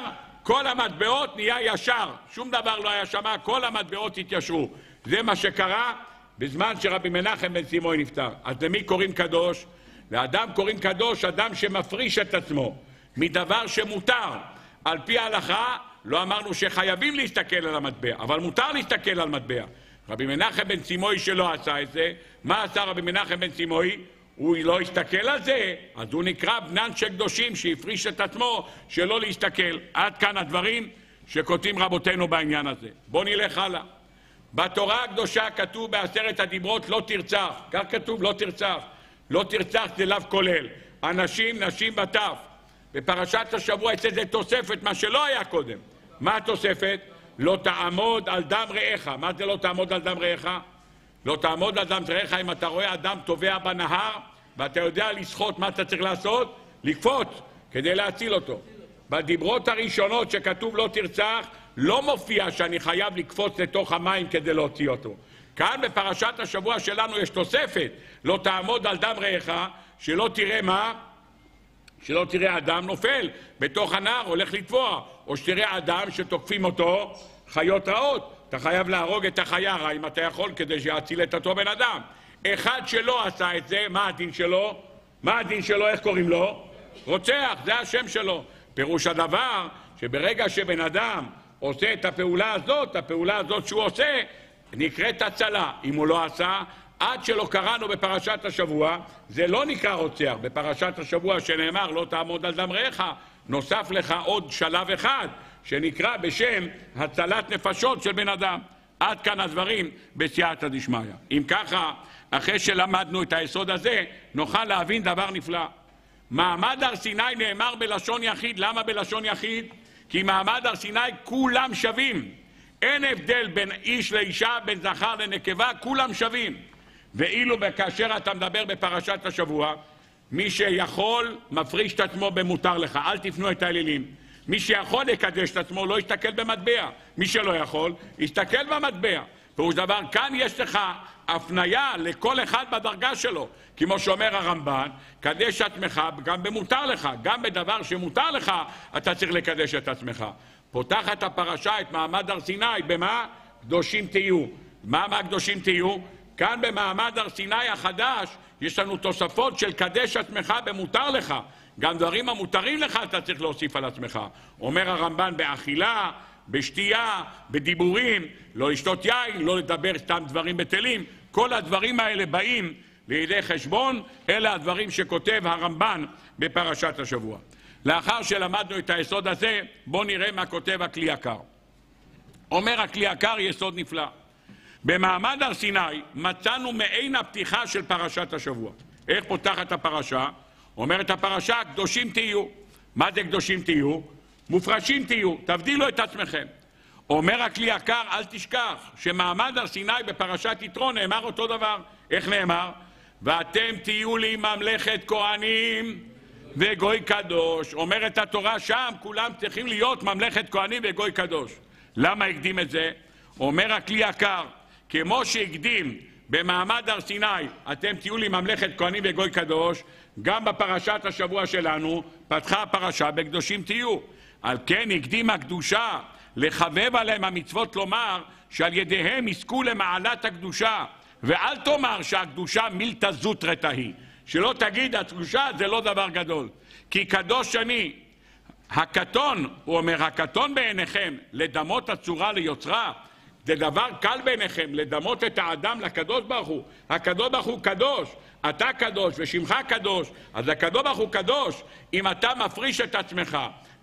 A: כל המטבעות נהיה ישר, שום דבר לא היה שם, כל המטבעות התיישרו. זה מה שקרה בזמן שרבי מנחם בן סימוי נפטר. אז למי קוראים קדוש? לאדם קוראים קדוש אדם שמפריש את עצמו מדבר שמותר. על פי ההלכה לא אמרנו שחייבים להסתכל על המטבע, אבל מותר להסתכל על מטבע. רבי מנחם בן סימוי שלא עשה את זה, מה עשה רבי מנחם בן סימוי? הוא לא הסתכל על זה, אז הוא נקרא בנן של קדושים שהפריש את עצמו שלא להסתכל. עד כאן הדברים שכותבים רבותינו בעניין הזה. בואו נלך הלאה. בתורה הקדושה כתוב בעשרת הדיברות לא תרצח. כך כתוב לא תרצח. לא תרצח זה לאו כולל. אנשים, נשים וטף. בפרשת השבוע יש איזה תוספת, מה שלא היה קודם. מה התוספת? לא תעמוד על דם רעך. מה זה לא תעמוד על דם רעך? לא תעמוד על דם רעך אם אתה רואה אדם טובע בנהר ואתה יודע לשחות, מה אתה צריך לעשות? לקפוץ כדי להציל אותו. בדיברות הראשונות שכתוב לא תרצח, לא מופיע שאני חייב לקפוץ לתוך המים כדי להוציא אותו. כאן בפרשת השבוע שלנו יש תוספת, לא תעמוד על דם רעך, שלא תראה מה? שלא תראה אדם נופל בתוך הנהר, הולך לטבוע, או שתראה אדם שתוקפים אותו חיות רעות. אתה חייב להרוג את החיה הרע אם אתה יכול כדי שיציל את אותו בן אדם. אחד שלא עשה את זה, מה הדין שלו? מה הדין שלו, איך קוראים לו? רוצח, זה השם שלו. פירוש הדבר שברגע שבן אדם עושה את הפעולה הזאת, הפעולה הזאת שהוא עושה, נקראת הצלה. אם הוא לא עשה, עד שלא קראנו בפרשת השבוע, זה לא נקרא רוצח. בפרשת השבוע שנאמר לא תעמוד על דם רעך, נוסף לך עוד שלב אחד, שנקרא בשם הצלת נפשות של בן אדם. עד כאן הדברים בסייעתא דשמיא. אם ככה, אחרי שלמדנו את היסוד הזה, נוכל להבין דבר נפלא. מעמד הר סיני נאמר בלשון יחיד. למה בלשון יחיד? כי מעמד הר סיני כולם שווים. אין הבדל בין איש לאישה, בין זכר לנקבה, כולם שווים. ואילו כאשר אתה מדבר בפרשת השבוע, מי שיכול מפריש את עצמו במותר לך, אל תפנו את האלילים. מי שיכול לקדש את עצמו לא יסתכל במטבע. מי שלא יכול, יסתכל במטבע. פירוש דבר, כאן יש לך הפניה לכל אחד בדרגה שלו. כמו שאומר הרמב"ן, קדש עצמך גם במותר לך. גם בדבר שמותר לך, אתה צריך לקדש את עצמך. פותחת הפרשה את מעמד הר סיני, במה? קדושים תהיו. מה מה קדושים תהיו? כאן במעמד הר סיני החדש יש לנו תוספות של קדש עצמך במותר לך. גם דברים המותרים לך אתה צריך להוסיף על עצמך. אומר הרמב"ן באכילה, בשתייה, בדיבורים, לא לשתות יין, לא לדבר סתם דברים בטלים. כל הדברים האלה באים לידי חשבון, אלה הדברים שכותב הרמב"ן בפרשת השבוע. לאחר שלמדנו את היסוד הזה, בואו נראה מה כותב הכלי יקר. אומר הכלי יקר יסוד נפלא. במעמד הר סיני מצאנו מעין הפתיחה של פרשת השבוע. איך פותחת הפרשה? אומרת הפרשה, קדושים תהיו. מה זה קדושים תהיו? מופרשים תהיו, תבדילו את עצמכם. אומר הכלי יקר, אל תשכח שמעמד הר סיני בפרשת יתרו נאמר אותו דבר. איך נאמר? ואתם תהיו לי ממלכת כהנים וגוי קדוש. אומרת התורה שם, כולם צריכים להיות ממלכת כהנים וגוי קדוש. למה הקדים את זה? אומר הכלי יקר, כמו שהקדים במעמד הר סיני, אתם תהיו לי ממלכת כהנים וגוי קדוש, גם בפרשת השבוע שלנו פתחה הפרשה בקדושים תהיו. על כן הקדימה קדושה לחבב עליהם המצוות לומר שעל ידיהם יזכו למעלת הקדושה ואל תאמר שהקדושה מילתא זוטרתא היא שלא תגיד הקדושה זה לא דבר גדול כי קדוש אני הקטון, הוא אומר, הקטון בעיניכם לדמות הצורה ליוצרה זה דבר קל בעיניכם לדמות את האדם לקדוש ברוך הוא. הקדוש ברוך הוא קדוש, אתה קדוש ושמך קדוש, אז הקדוש ברוך הוא קדוש. אם אתה מפריש את עצמך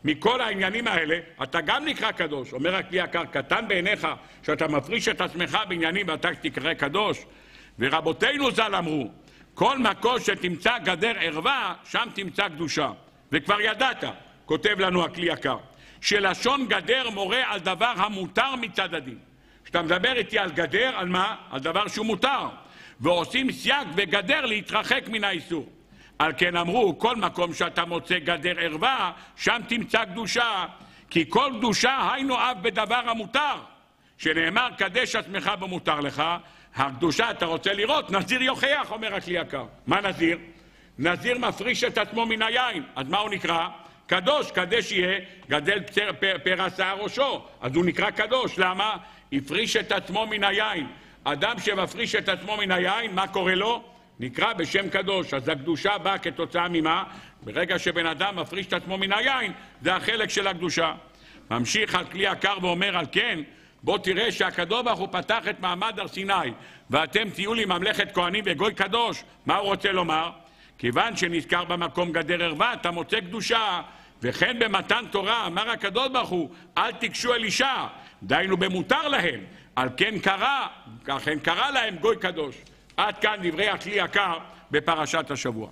A: מכל העניינים האלה, אתה גם נקרא קדוש. אומר הכלי יקר, קטן בעיניך שאתה מפריש את עצמך בעניינים ואתה תקרא קדוש. ורבותינו ז"ל אמרו, כל מקום שתמצא גדר ערווה, שם תמצא קדושה. וכבר ידעת, כותב לנו הכלי יקר, שלשון גדר מורה על דבר המותר מצד הדין. כשאתה מדבר איתי על גדר, על מה? על דבר שהוא מותר. ועושים סייג וגדר להתרחק מן האיסור. על כן אמרו, כל מקום שאתה מוצא גדר ערווה, שם תמצא קדושה. כי כל קדושה היינו אף בדבר המותר. שנאמר, קדש עצמך במותר לך. הקדושה, אתה רוצה לראות, נזיר יוכיח, אומר הכלי יקר. מה נזיר? נזיר מפריש את עצמו מן היין. אז מה הוא נקרא? קדוש, קדש יהיה, גדל פר, פר, פר שיער ראשו. אז הוא נקרא קדוש. למה? הפריש את עצמו מן היין. אדם שמפריש את עצמו מן היין, מה קורה לו? נקרא בשם קדוש. אז הקדושה באה כתוצאה ממה? ברגע שבן אדם מפריש את עצמו מן היין, זה החלק של הקדושה. ממשיך על כלי הקר ואומר על כן, בוא תראה שהקדוש ברוך הוא פתח את מעמד הר סיני, ואתם תהיו לי ממלכת כהנים וגוי קדוש. מה הוא רוצה לומר? כיוון שנזכר במקום גדר ערווה, אתה מוצא קדושה. וכן במתן תורה אמר הקדוש ברוך הוא, אל תיגשו אל אישה, דהיינו במותר להם. על כן קרא, לכן קרא להם גוי קדוש. עד כאן דברי הכלי יקר בפרשת השבוע.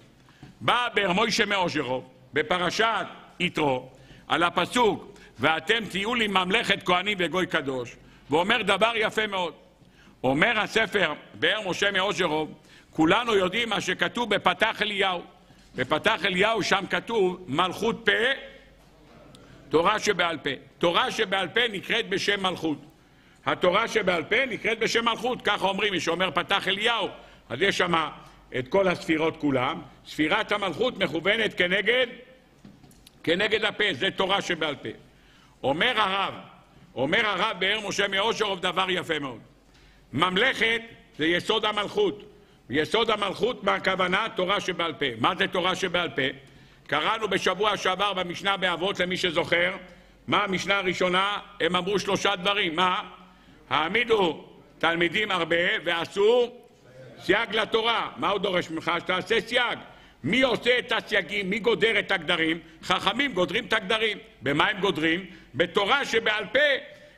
A: בא ברמוישה מאושרוב, בפרשת יתרו, על הפסוק, ואתם תהיו לי ממלכת כהנים וגוי קדוש, ואומר דבר יפה מאוד. אומר הספר, באר משה מאושרוב, כולנו יודעים מה שכתוב בפתח אליהו. בפתח אליהו שם כתוב מלכות פה, תורה שבעל פה. תורה שבעל פה נקראת בשם מלכות. התורה שבעל פה נקראת בשם מלכות, ככה אומרים, מי שאומר פתח אליהו, אז יש שם את כל הספירות כולם. ספירת המלכות מכוונת כנגד, כנגד הפה, זה תורה שבעל פה. אומר הרב, אומר הרב באר משה מאושרוב דבר יפה מאוד. ממלכת זה יסוד המלכות. יסוד המלכות, מה הכוונה? תורה שבעל פה. מה זה תורה שבעל פה? קראנו בשבוע שעבר במשנה באבות, למי שזוכר, מה המשנה הראשונה? הם אמרו שלושה דברים. מה? העמידו תלמידים הרבה ועשו סייג לתורה. מה הוא דורש ממך? שתעשה סייג. מי עושה את הסייגים? מי גודר את הגדרים? חכמים גודרים את הגדרים. במה הם גודרים? בתורה שבעל פה.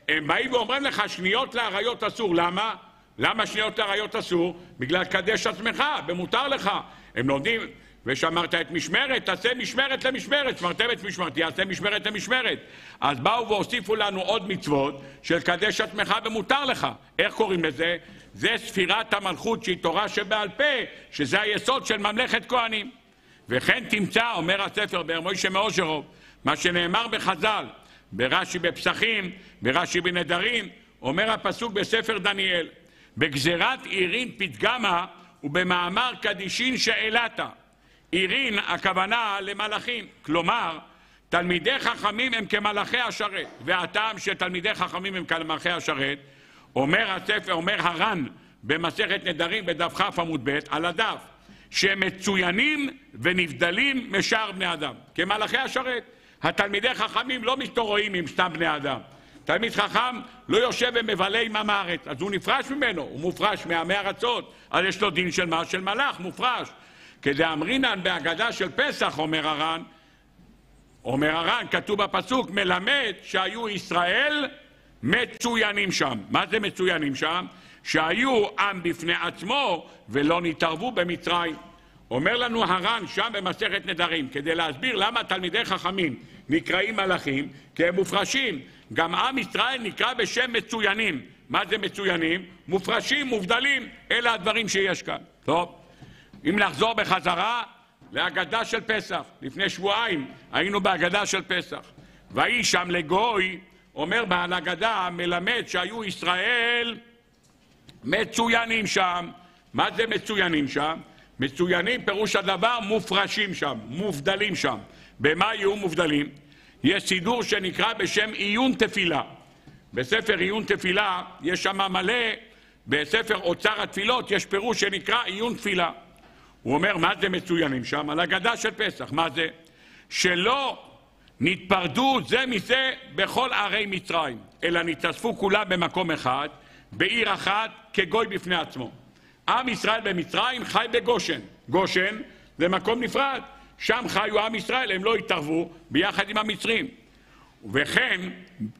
A: הם באים ואומרים לך שניות לאריות אסור. למה? למה שניות לאריות אסור? בגלל קדש עצמך, במותר לך. הם לומדים, ושמרת את משמרת, תעשה משמרת למשמרת, שמרתם את משמרתי, תעשה משמרת למשמרת. אז באו והוסיפו לנו עוד מצוות של קדש עצמך ומותר לך. איך קוראים לזה? זה ספירת המלכות שהיא תורה שבעל פה, שזה היסוד של ממלכת כהנים. וכן תמצא, אומר הספר ברמוישה מאושרוב, מה שנאמר בחז"ל, ברש"י בפסחים, ברש"י בנדרים, אומר הפסוק בספר דניאל, בגזירת עירין פתגמה ובמאמר קדישין שאלתה. עירין הכוונה למלאכים, כלומר תלמידי חכמים הם כמלאכי השרת, והטעם שתלמידי חכמים הם כמלאכי השרת, אומר הספר, אומר הר"ן במסכת נדרים בדף כ עמוד ב' על הדף, שהם מצוינים ונבדלים משאר בני אדם, כמלאכי השרת. התלמידי חכמים לא מסתוראים עם סתם בני אדם. תלמיד חכם לא יושב ומבלה עם הארץ, אז הוא נפרש ממנו, הוא מופרש מעמי ארצות, אז יש לו דין של מה? של מלאך, מופרש. כדאמרינן בהגדה של פסח, אומר הר"ן, אומר הר"ן, כתוב בפסוק, מלמד שהיו ישראל מצוינים שם. מה זה מצוינים שם? שהיו עם בפני עצמו ולא נתערבו במצרים. אומר לנו הר"ן שם במסכת נדרים, כדי להסביר למה תלמידי חכמים נקראים מלאכים, כי הם מופרשים. גם עם ישראל נקרא בשם מצוינים. מה זה מצוינים? מופרשים, מובדלים. אלה הדברים שיש כאן. טוב, אם נחזור בחזרה להגדה של פסח. לפני שבועיים היינו בהגדה של פסח. ויהי שם לגוי, אומר בעל הגדה, מלמד שהיו ישראל מצוינים שם. מה זה מצוינים שם? מצוינים פירוש הדבר מופרשים שם, מובדלים שם. במה יהיו מובדלים? יש סידור שנקרא בשם עיון תפילה. בספר עיון תפילה יש שם מלא, בספר אוצר התפילות יש פירוש שנקרא עיון תפילה. הוא אומר, מה זה מצוינים שם? על הגדה של פסח. מה זה? שלא נתפרדו זה מזה בכל ערי מצרים, אלא נתאספו כולם במקום אחד, בעיר אחת, כגוי בפני עצמו. עם ישראל במצרים חי בגושן. גושן זה מקום נפרד. שם חיו עם ישראל, הם לא התערבו ביחד עם המצרים. וכן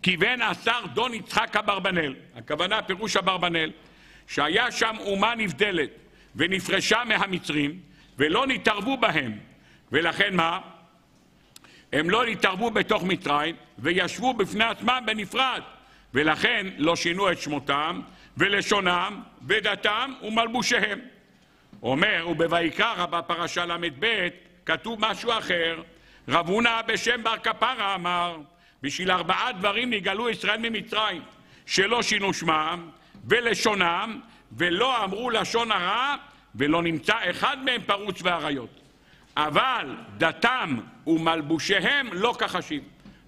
A: כיוון השר דון יצחק אברבנאל, הכוונה פירוש אברבנאל, שהיה שם אומה נבדלת ונפרשה מהמצרים ולא נתערבו בהם. ולכן מה? הם לא נתערבו בתוך מצרים וישבו בפני עצמם בנפרד. ולכן לא שינו את שמותם ולשונם ודתם ומלבושיהם. אומר, ובויקרא רבה פרשה ל"ב, כתוב משהו אחר. רב הונא בשם בר כפרה אמר, בשביל ארבעה דברים נגאלו ישראל ממצרים, שלא שינו שמם ולשונם, ולא אמרו לשון הרע, ולא נמצא אחד מהם פרוץ ואריות. אבל דתם ומלבושיהם לא כחשים.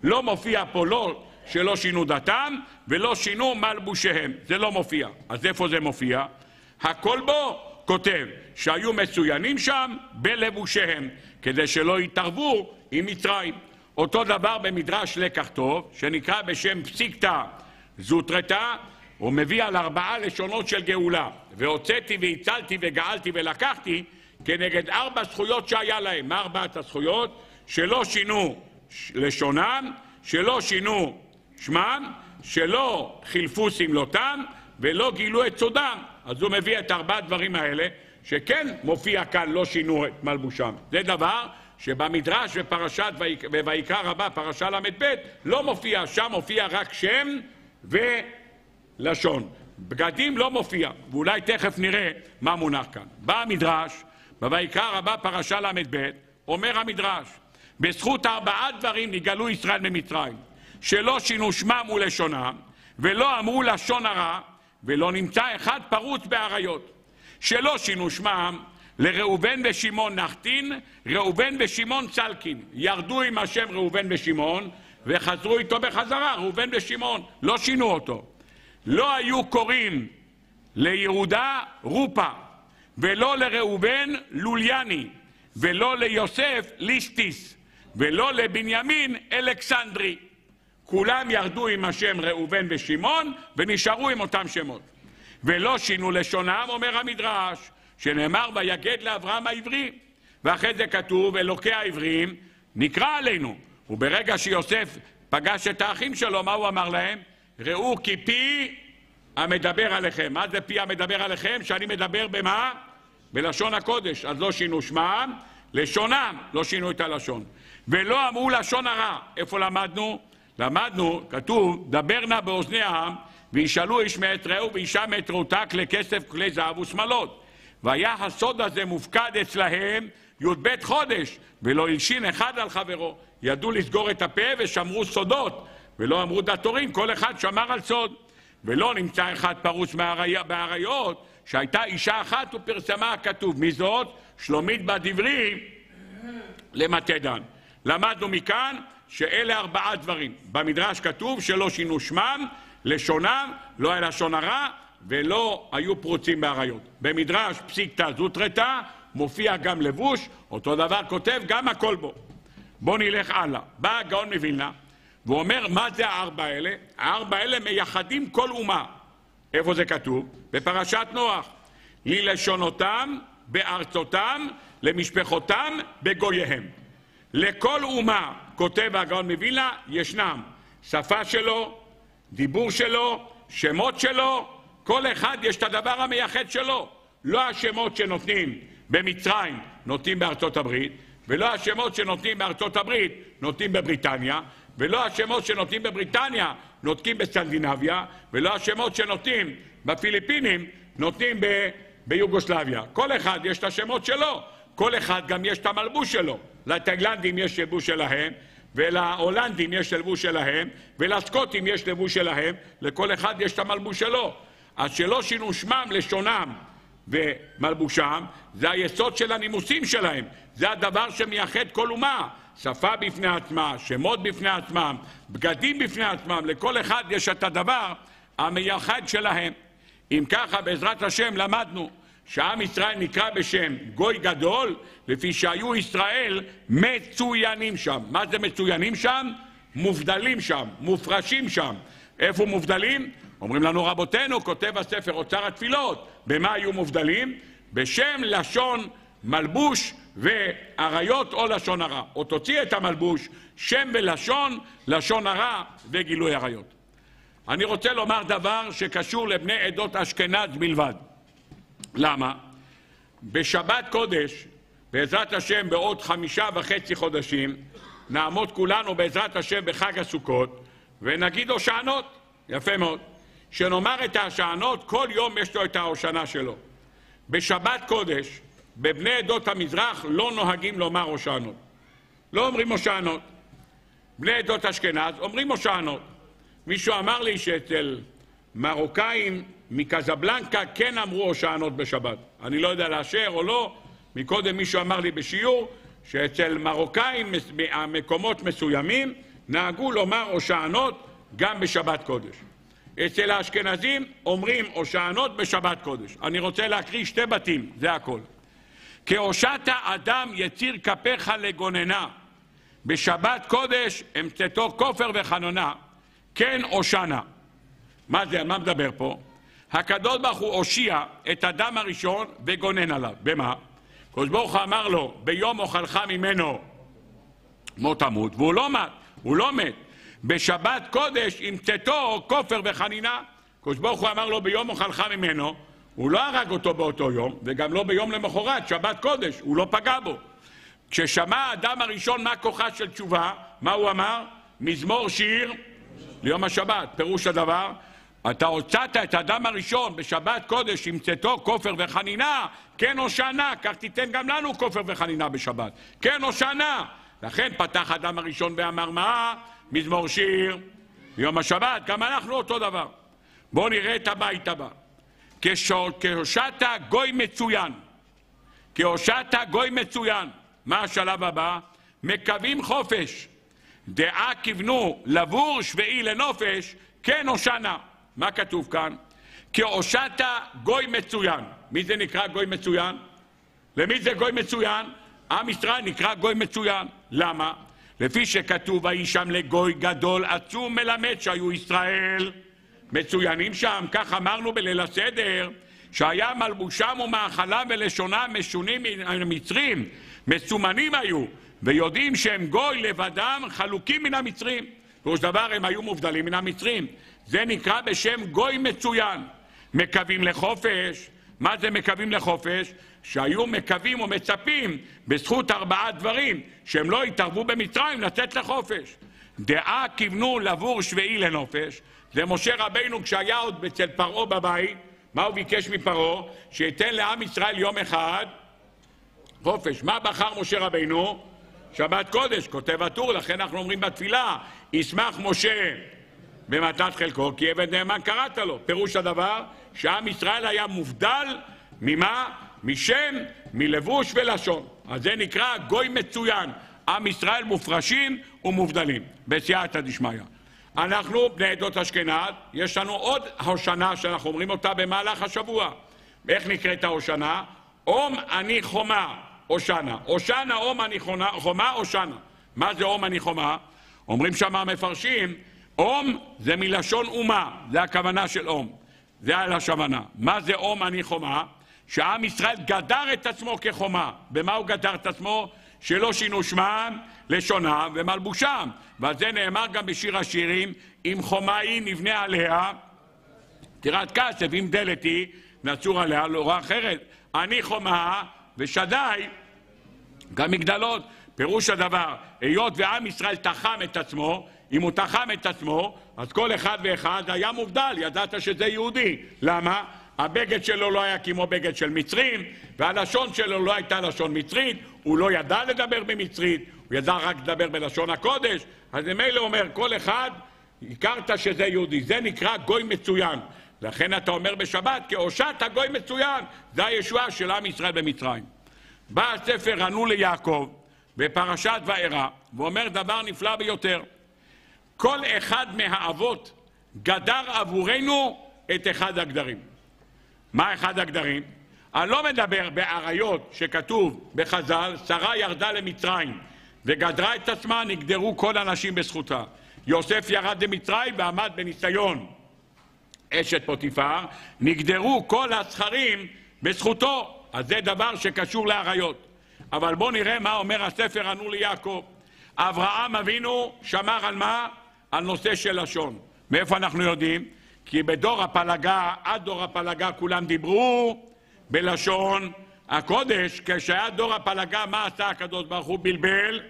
A: לא מופיע פה לא שלא שינו דתם ולא שינו מלבושיהם. זה לא מופיע. אז איפה זה מופיע? הכל בו כותב שהיו מצוינים שם בלבושיהם, כדי שלא יתערבו עם מצרים. אותו דבר במדרש לקח טוב, שנקרא בשם פסיקתא זוטרתא, הוא מביא על ארבעה לשונות של גאולה. והוצאתי והצלתי וגאלתי ולקחתי כנגד ארבע זכויות שהיה להם. מה ארבעת הזכויות? שלא שינו לשונם, שלא שינו שמם, שלא חילפו סמלותם ולא גילו את סודם. אז הוא מביא את ארבע הדברים האלה, שכן מופיע כאן לא שינו את מלבושם. זה דבר שבמדרש בפרשת ויקרא רבה, פרשה ל"ב, לא מופיע, שם מופיע רק שם ולשון. בגדים לא מופיע, ואולי תכף נראה מה מונח כאן. בא המדרש, בויקרא רבה, פרשה ל"ב, אומר המדרש, בזכות ארבעה דברים נגאלו ישראל ממצרים, שלא שינו שמם ולשונם, ולא אמרו לשון הרע, ולא נמצא אחד פרוץ באריות. שלא שינו שמם, לראובן ושמעון נחתין, ראובן ושמעון צלקין. ירדו עם השם ראובן ושמעון, וחזרו איתו בחזרה, ראובן ושמעון. לא שינו אותו. לא היו קוראים ליהודה רופה, ולא לראובן לוליאני, ולא ליוסף ליסטיס, ולא לבנימין אלכסנדרי. כולם ירדו עם השם ראובן ושמעון, ונשארו עם אותם שמות. ולא שינו לשונם, אומר המדרש, שנאמר ויגד לאברהם העברי. ואחרי זה כתוב, אלוקי העברים נקרא עלינו. וברגע שיוסף פגש את האחים שלו, מה הוא אמר להם? ראו כי פי המדבר עליכם. מה זה פי המדבר עליכם? שאני מדבר במה? בלשון הקודש. אז לא שינו שמם, לשונם לא שינו את הלשון. ולא אמרו לשון הרע. איפה למדנו? למדנו, כתוב, דבר נא באוזני העם, וישאלו איש מאת רעהו ואישה מאת רעותה כלי כסף, כלי זהב ושמלות. והיה הסוד הזה מופקד אצלהם י"ב חודש, ולא הלשין אחד על חברו. ידעו לסגור את הפה ושמרו סודות, ולא אמרו דתורים, כל אחד שמר על סוד. ולא נמצא אחד פרוץ באריות, שהייתה אישה אחת ופרסמה הכתוב. מי זאת? שלומית בת עברי למטה. למדנו מכאן שאלה ארבעה דברים. במדרש כתוב שלא שינו שמם, לשונם, לא היה לשון הרע, ולא היו פרוצים באריות. במדרש פסיקתא זוטרתא מופיע גם לבוש, אותו דבר כותב גם הכל בו. בואו נלך הלאה. בא הגאון מווילנה ואומר מה זה הארבע האלה? הארבע האלה מייחדים כל אומה. איפה זה כתוב? בפרשת נוח. ללשונותם בארצותם, למשפחותם בגוייהם. לכל אומה, כותב הגאון מווילנה, ישנם שפה שלו, דיבור שלו, שמות שלו, כל אחד יש את הדבר המייחד שלו. לא השמות שנותנים במצרים נותנים בארצות הברית, ולא השמות שנותנים בארצות הברית נותנים בבריטניה, ולא השמות שנותנים בבריטניה נותנים בסקנדינביה, ולא השמות שנותנים בפיליפינים נותנים ב... ביוגוסלביה. כל אחד יש את השמות שלו, כל אחד גם יש את המלבוש שלו. לתאילנדים יש לבוש שלהם, ולהולנדים יש לבוש שלהם, ולסקוטים יש לבוש שלהם, לכל אחד יש את המלבוש שלו. אז שלא שינו שמם לשונם ומלבושם, זה היסוד של הנימוסים שלהם, זה הדבר שמייחד כל אומה. שפה בפני עצמה, שמות בפני עצמם, בגדים בפני עצמם, לכל אחד יש את הדבר המייחד שלהם. אם ככה, בעזרת השם למדנו שעם ישראל נקרא בשם גוי גדול, לפי שהיו ישראל מצוינים שם. מה זה מצוינים שם? מובדלים שם, מופרשים שם. איפה מובדלים? אומרים לנו רבותינו, כותב הספר אוצר התפילות, במה היו מובדלים? בשם, לשון, מלבוש ואריות או לשון הרע. או תוציא את המלבוש, שם ולשון, לשון הרע וגילוי עריות. אני רוצה לומר דבר שקשור לבני עדות אשכנז בלבד. למה? בשבת קודש, בעזרת השם בעוד חמישה וחצי חודשים, נעמוד כולנו בעזרת השם בחג הסוכות ונגיד הושענות. יפה מאוד. שנאמר את השענות, כל יום יש לו את ההושנה שלו. בשבת קודש, בבני עדות המזרח לא נוהגים לומר הושענות. לא אומרים הושענות. בני עדות אשכנז אומרים הושענות. מישהו אמר לי שאצל מרוקאים מקזבלנקה כן אמרו הושענות בשבת. אני לא יודע לאשר או לא, מקודם מישהו אמר לי בשיעור שאצל מרוקאים מקומות מסוימים נהגו לומר הושענות גם בשבת קודש. אצל האשכנזים אומרים הושענות בשבת קודש. אני רוצה להקריא שתי בתים, זה הכל. כהושעת אדם יציר כפיך לגוננה, בשבת קודש אמצתו כופר וחנונה, כן הושענה. מה זה, מה מדבר פה? הקדוש ברוך הוא הושיע את אדם הראשון וגונן עליו. במה? הקדוש ברוך הוא אמר לו, ביום אוכלך ממנו מות תמות, והוא לא מת, הוא לא מת. בשבת קודש עם צאתו כופר וחנינה. הקדוש ברוך הוא אמר לו ביום אוכלך ממנו, הוא לא הרג אותו באותו יום, וגם לא ביום למחרת, שבת קודש, הוא לא פגע בו. כששמע האדם הראשון מה כוחה של תשובה, מה הוא אמר? מזמור שיר ליום השבת. פירוש הדבר, אתה הוצאת את האדם הראשון בשבת קודש עם צאתו כופר וחנינה, כן הושענה, כך תיתן גם לנו כופר וחנינה בשבת. כן הושענה. לכן פתח האדם הראשון ואמר מה? מזמור שיר, יום השבת, גם אנחנו אותו דבר. בואו נראה את הבית הבא. כהושעת גוי מצוין, כהושעת גוי מצוין, מה השלב הבא? מקווים חופש, דעה כיוונו לבור שביעי לנופש, כן הושענה. מה כתוב כאן? כהושעת גוי מצוין. מי זה נקרא גוי מצוין? למי זה גוי מצוין? עם ישראל נקרא גוי מצוין. למה? לפי שכתוב, ויהי שם לגוי גדול עצום מלמד שהיו ישראל מצוינים שם, כך אמרנו בליל הסדר, שהיה מלבושם ומאכלם ולשונם משונים מן המצרים, מסומנים היו, ויודעים שהם גוי לבדם חלוקים מן המצרים. פירוש דבר הם היו מובדלים מן המצרים. זה נקרא בשם גוי מצוין. מקווים לחופש. מה זה מקווים לחופש? שהיו מקווים ומצפים בזכות ארבעה דברים, שהם לא יתערבו במצרים לצאת לחופש. דעה כיוונו לבור שביעי לנופש, זה משה רבינו כשהיה עוד אצל פרעה בבית, מה הוא ביקש מפרעה? שייתן לעם ישראל יום אחד חופש. מה בחר משה רבינו? שבת קודש, כותב הטור, לכן אנחנו אומרים בתפילה, ישמח משה במתת חלקו, כי עבד נאמן קראת לו. פירוש הדבר, שעם ישראל היה מובדל ממה? משם, מלבוש ולשון. אז זה נקרא גוי מצוין. עם ישראל מופרשים ומובדלים, בסייעתא דשמיא. אנחנו, בני עדות אשכנז, יש לנו עוד הושנה שאנחנו אומרים אותה במהלך השבוע. איך נקראת ההושנה? אום אני חומה, הושנה. הושנה, אום אני חומה, הושנה. מה זה אום אני חומה? אומרים שם המפרשים, אום זה מלשון אומה, זה הכוונה של אום. זה השמנה. מה זה אום אני חומה? שעם ישראל גדר את עצמו כחומה. במה הוא גדר את עצמו? שלא שינו שמם, לשונם ומלבושם. ועל זה נאמר גם בשיר השירים, אם חומה היא נבנה עליה, טירת כסף, אם דלת היא, נצור עליה לאורה אחרת. אני חומה ושדי גם מגדלות. פירוש הדבר, היות ועם ישראל תחם את עצמו, אם הוא תחם את עצמו, אז כל אחד ואחד היה מובדל, ידעת שזה יהודי. למה? הבגד שלו לא היה כמו בגד של מצרים, והלשון שלו לא הייתה לשון מצרית, הוא לא ידע לדבר במצרית, הוא ידע רק לדבר בלשון הקודש, אז ממילא אומר, כל אחד, הכרת שזה יהודי, זה נקרא גוי מצוין. לכן אתה אומר בשבת, כהושעת הגוי מצוין, זה הישועה של עם ישראל במצרים. בא הספר ענו ליעקב בפרשת וארא, ואומר דבר נפלא ביותר. כל אחד מהאבות גדר עבורנו את אחד הגדרים. מה אחד הגדרים? אני לא מדבר באריות שכתוב בחז"ל, שרה ירדה למצרים וגדרה את עצמה, נגדרו כל הנשים בזכותה. יוסף ירד למצרים ועמד בניסיון אשת פוטיפר, נגדרו כל הזכרים בזכותו. אז זה דבר שקשור לאריות. אבל בואו נראה מה אומר הספר ענו ליעקב. אברהם אבינו שמר על מה? על נושא של לשון. מאיפה אנחנו יודעים? כי בדור הפלגה, עד דור הפלגה כולם דיברו בלשון הקודש. כשהיה דור הפלגה, מה עשה הקדוש ברוך הוא? בלבל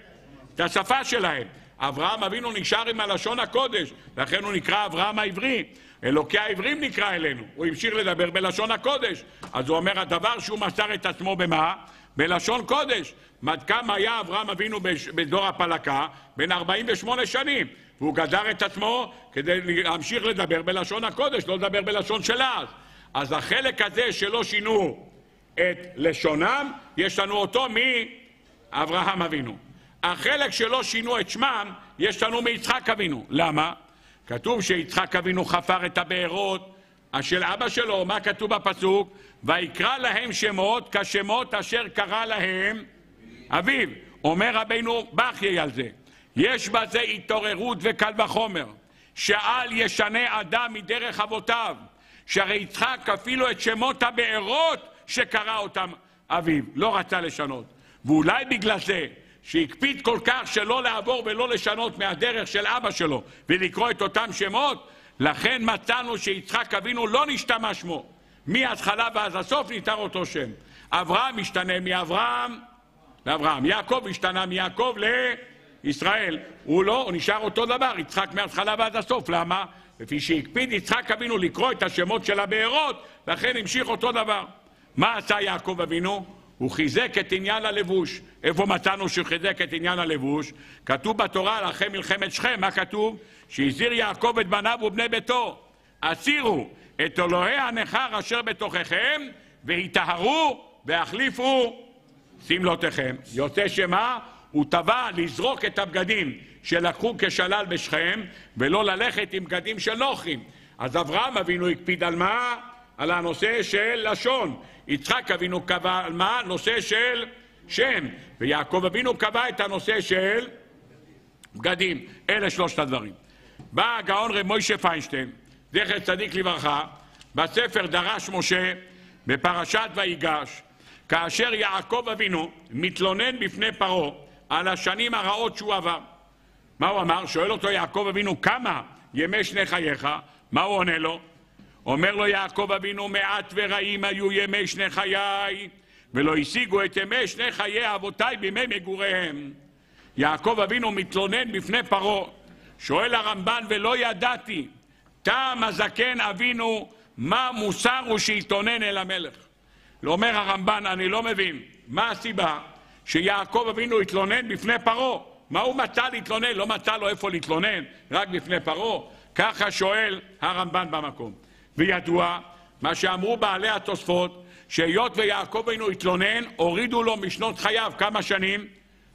A: את השפה שלהם. אברהם אבינו נשאר עם הלשון הקודש, לכן הוא נקרא אברהם העברי. אלוקי העברים נקרא אלינו, הוא המשיך לדבר בלשון הקודש. אז הוא אומר, הדבר שהוא מסר את עצמו במה? בלשון קודש. עד כמה היה אברהם אבינו בדור הפלקה? בן 48 שנים. והוא גדר את עצמו כדי להמשיך לדבר בלשון הקודש, לא לדבר בלשון של אז. אז החלק הזה שלא שינו את לשונם, יש לנו אותו מאברהם אבינו. החלק שלא שינו את שמם, יש לנו מיצחק אבינו. למה? כתוב שיצחק אבינו חפר את הבארות של אבא שלו, מה כתוב בפסוק? ויקרא להם שמות כשמות אשר קרא להם אביו. אומר רבינו בכיי על זה. יש בזה התעוררות וקל וחומר, שאל ישנה אדם מדרך אבותיו, שהרי יצחק אפילו את שמות הבארות שקרא אותם אביו, לא רצה לשנות. ואולי בגלל זה שהקפיד כל כך שלא לעבור ולא לשנות מהדרך של אבא שלו ולקרוא את אותם שמות, לכן מצאנו שיצחק אבינו לא נשתמע שמו. מההתחלה ועד הסוף ניתן אותו שם. אברהם משתנה מאברהם לאברהם. יעקב השתנה מיעקב לישראל. הוא לא, הוא נשאר אותו דבר, יצחק מההתחלה ועד הסוף. למה? לפי שהקפיד יצחק אבינו לקרוא את השמות של הבארות, לכן המשיך אותו דבר. מה עשה יעקב אבינו? הוא חיזק את עניין הלבוש. איפה מצאנו שהוא חיזק את עניין הלבוש? כתוב בתורה אחרי מלחמת שכם, מה כתוב? שהזהיר יעקב את בניו ובני ביתו. הסירו את אלוהי הנכר אשר בתוככם, והיטהרו והחליפו שמלותיכם. יוצא שמה? הוא תבע לזרוק את הבגדים שלקחו כשלל בשכם, ולא ללכת עם בגדים של נוחים. אז אברהם אבינו הקפיד על מה? על הנושא של לשון. יצחק אבינו קבע על מה? נושא של שם. ויעקב אבינו קבע את הנושא של בגדים. אלה שלושת הדברים. בא הגאון רב מוישה פיינשטיין, זכר צדיק לברכה, בספר דרש משה, בפרשת ויגש, כאשר יעקב אבינו מתלונן בפני פרעה על השנים הרעות שהוא עבר. מה הוא אמר? שואל אותו יעקב אבינו, כמה ימי שני חייך? מה הוא עונה לו? אומר לו יעקב אבינו, מעט ורעים היו ימי שני חיי, ולא השיגו את ימי שני חיי אבותיי בימי מגוריהם. יעקב אבינו מתלונן בפני פרעה, שואל הרמב"ן, ולא ידעתי, תם הזקן אבינו, מה מוסר הוא שהתאונן אל המלך. אומר הרמב"ן, אני לא מבין, מה הסיבה שיעקב אבינו התלונן בפני פרעה? מה הוא מצא להתלונן? לא מצא לו איפה להתלונן, רק בפני פרעה? ככה שואל הרמב"ן במקום. וידוע מה שאמרו בעלי התוספות, שהיות ויעקב אבינו התלונן, הורידו לו משנות חייו כמה שנים?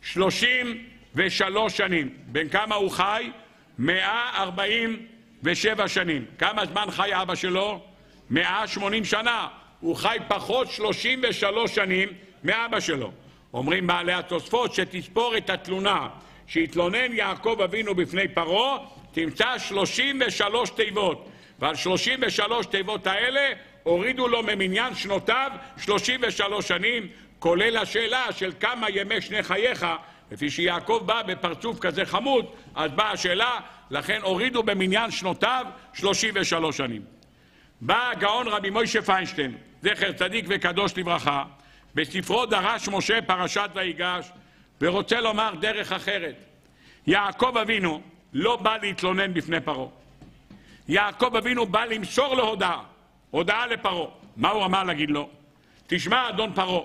A: שלושים ושלוש שנים. בין כמה הוא חי? מאה ארבעים ושבע שנים. כמה זמן חי אבא שלו? מאה שמונים שנה. הוא חי פחות שלושים ושלוש שנים מאבא שלו. אומרים בעלי התוספות שתספור את התלונה שהתלונן יעקב אבינו בפני פרעה, תמצא שלושים ושלוש תיבות. ועל שלושים ושלוש תיבות האלה הורידו לו ממניין שנותיו שלושים ושלוש שנים, כולל השאלה של כמה ימי שני חייך, לפי שיעקב בא בפרצוף כזה חמוד, אז באה השאלה, לכן הורידו במניין שנותיו שלושים ושלוש שנים. בא הגאון רבי מוישה פיינשטיין, זכר צדיק וקדוש לברכה, בספרו דרש משה פרשת ויגש, ורוצה לומר דרך אחרת. יעקב אבינו לא בא להתלונן בפני פרעה. יעקב אבינו בא למסור לו הודעה, הודעה לפרעה. מה הוא אמר להגיד לו? תשמע, אדון פרעה,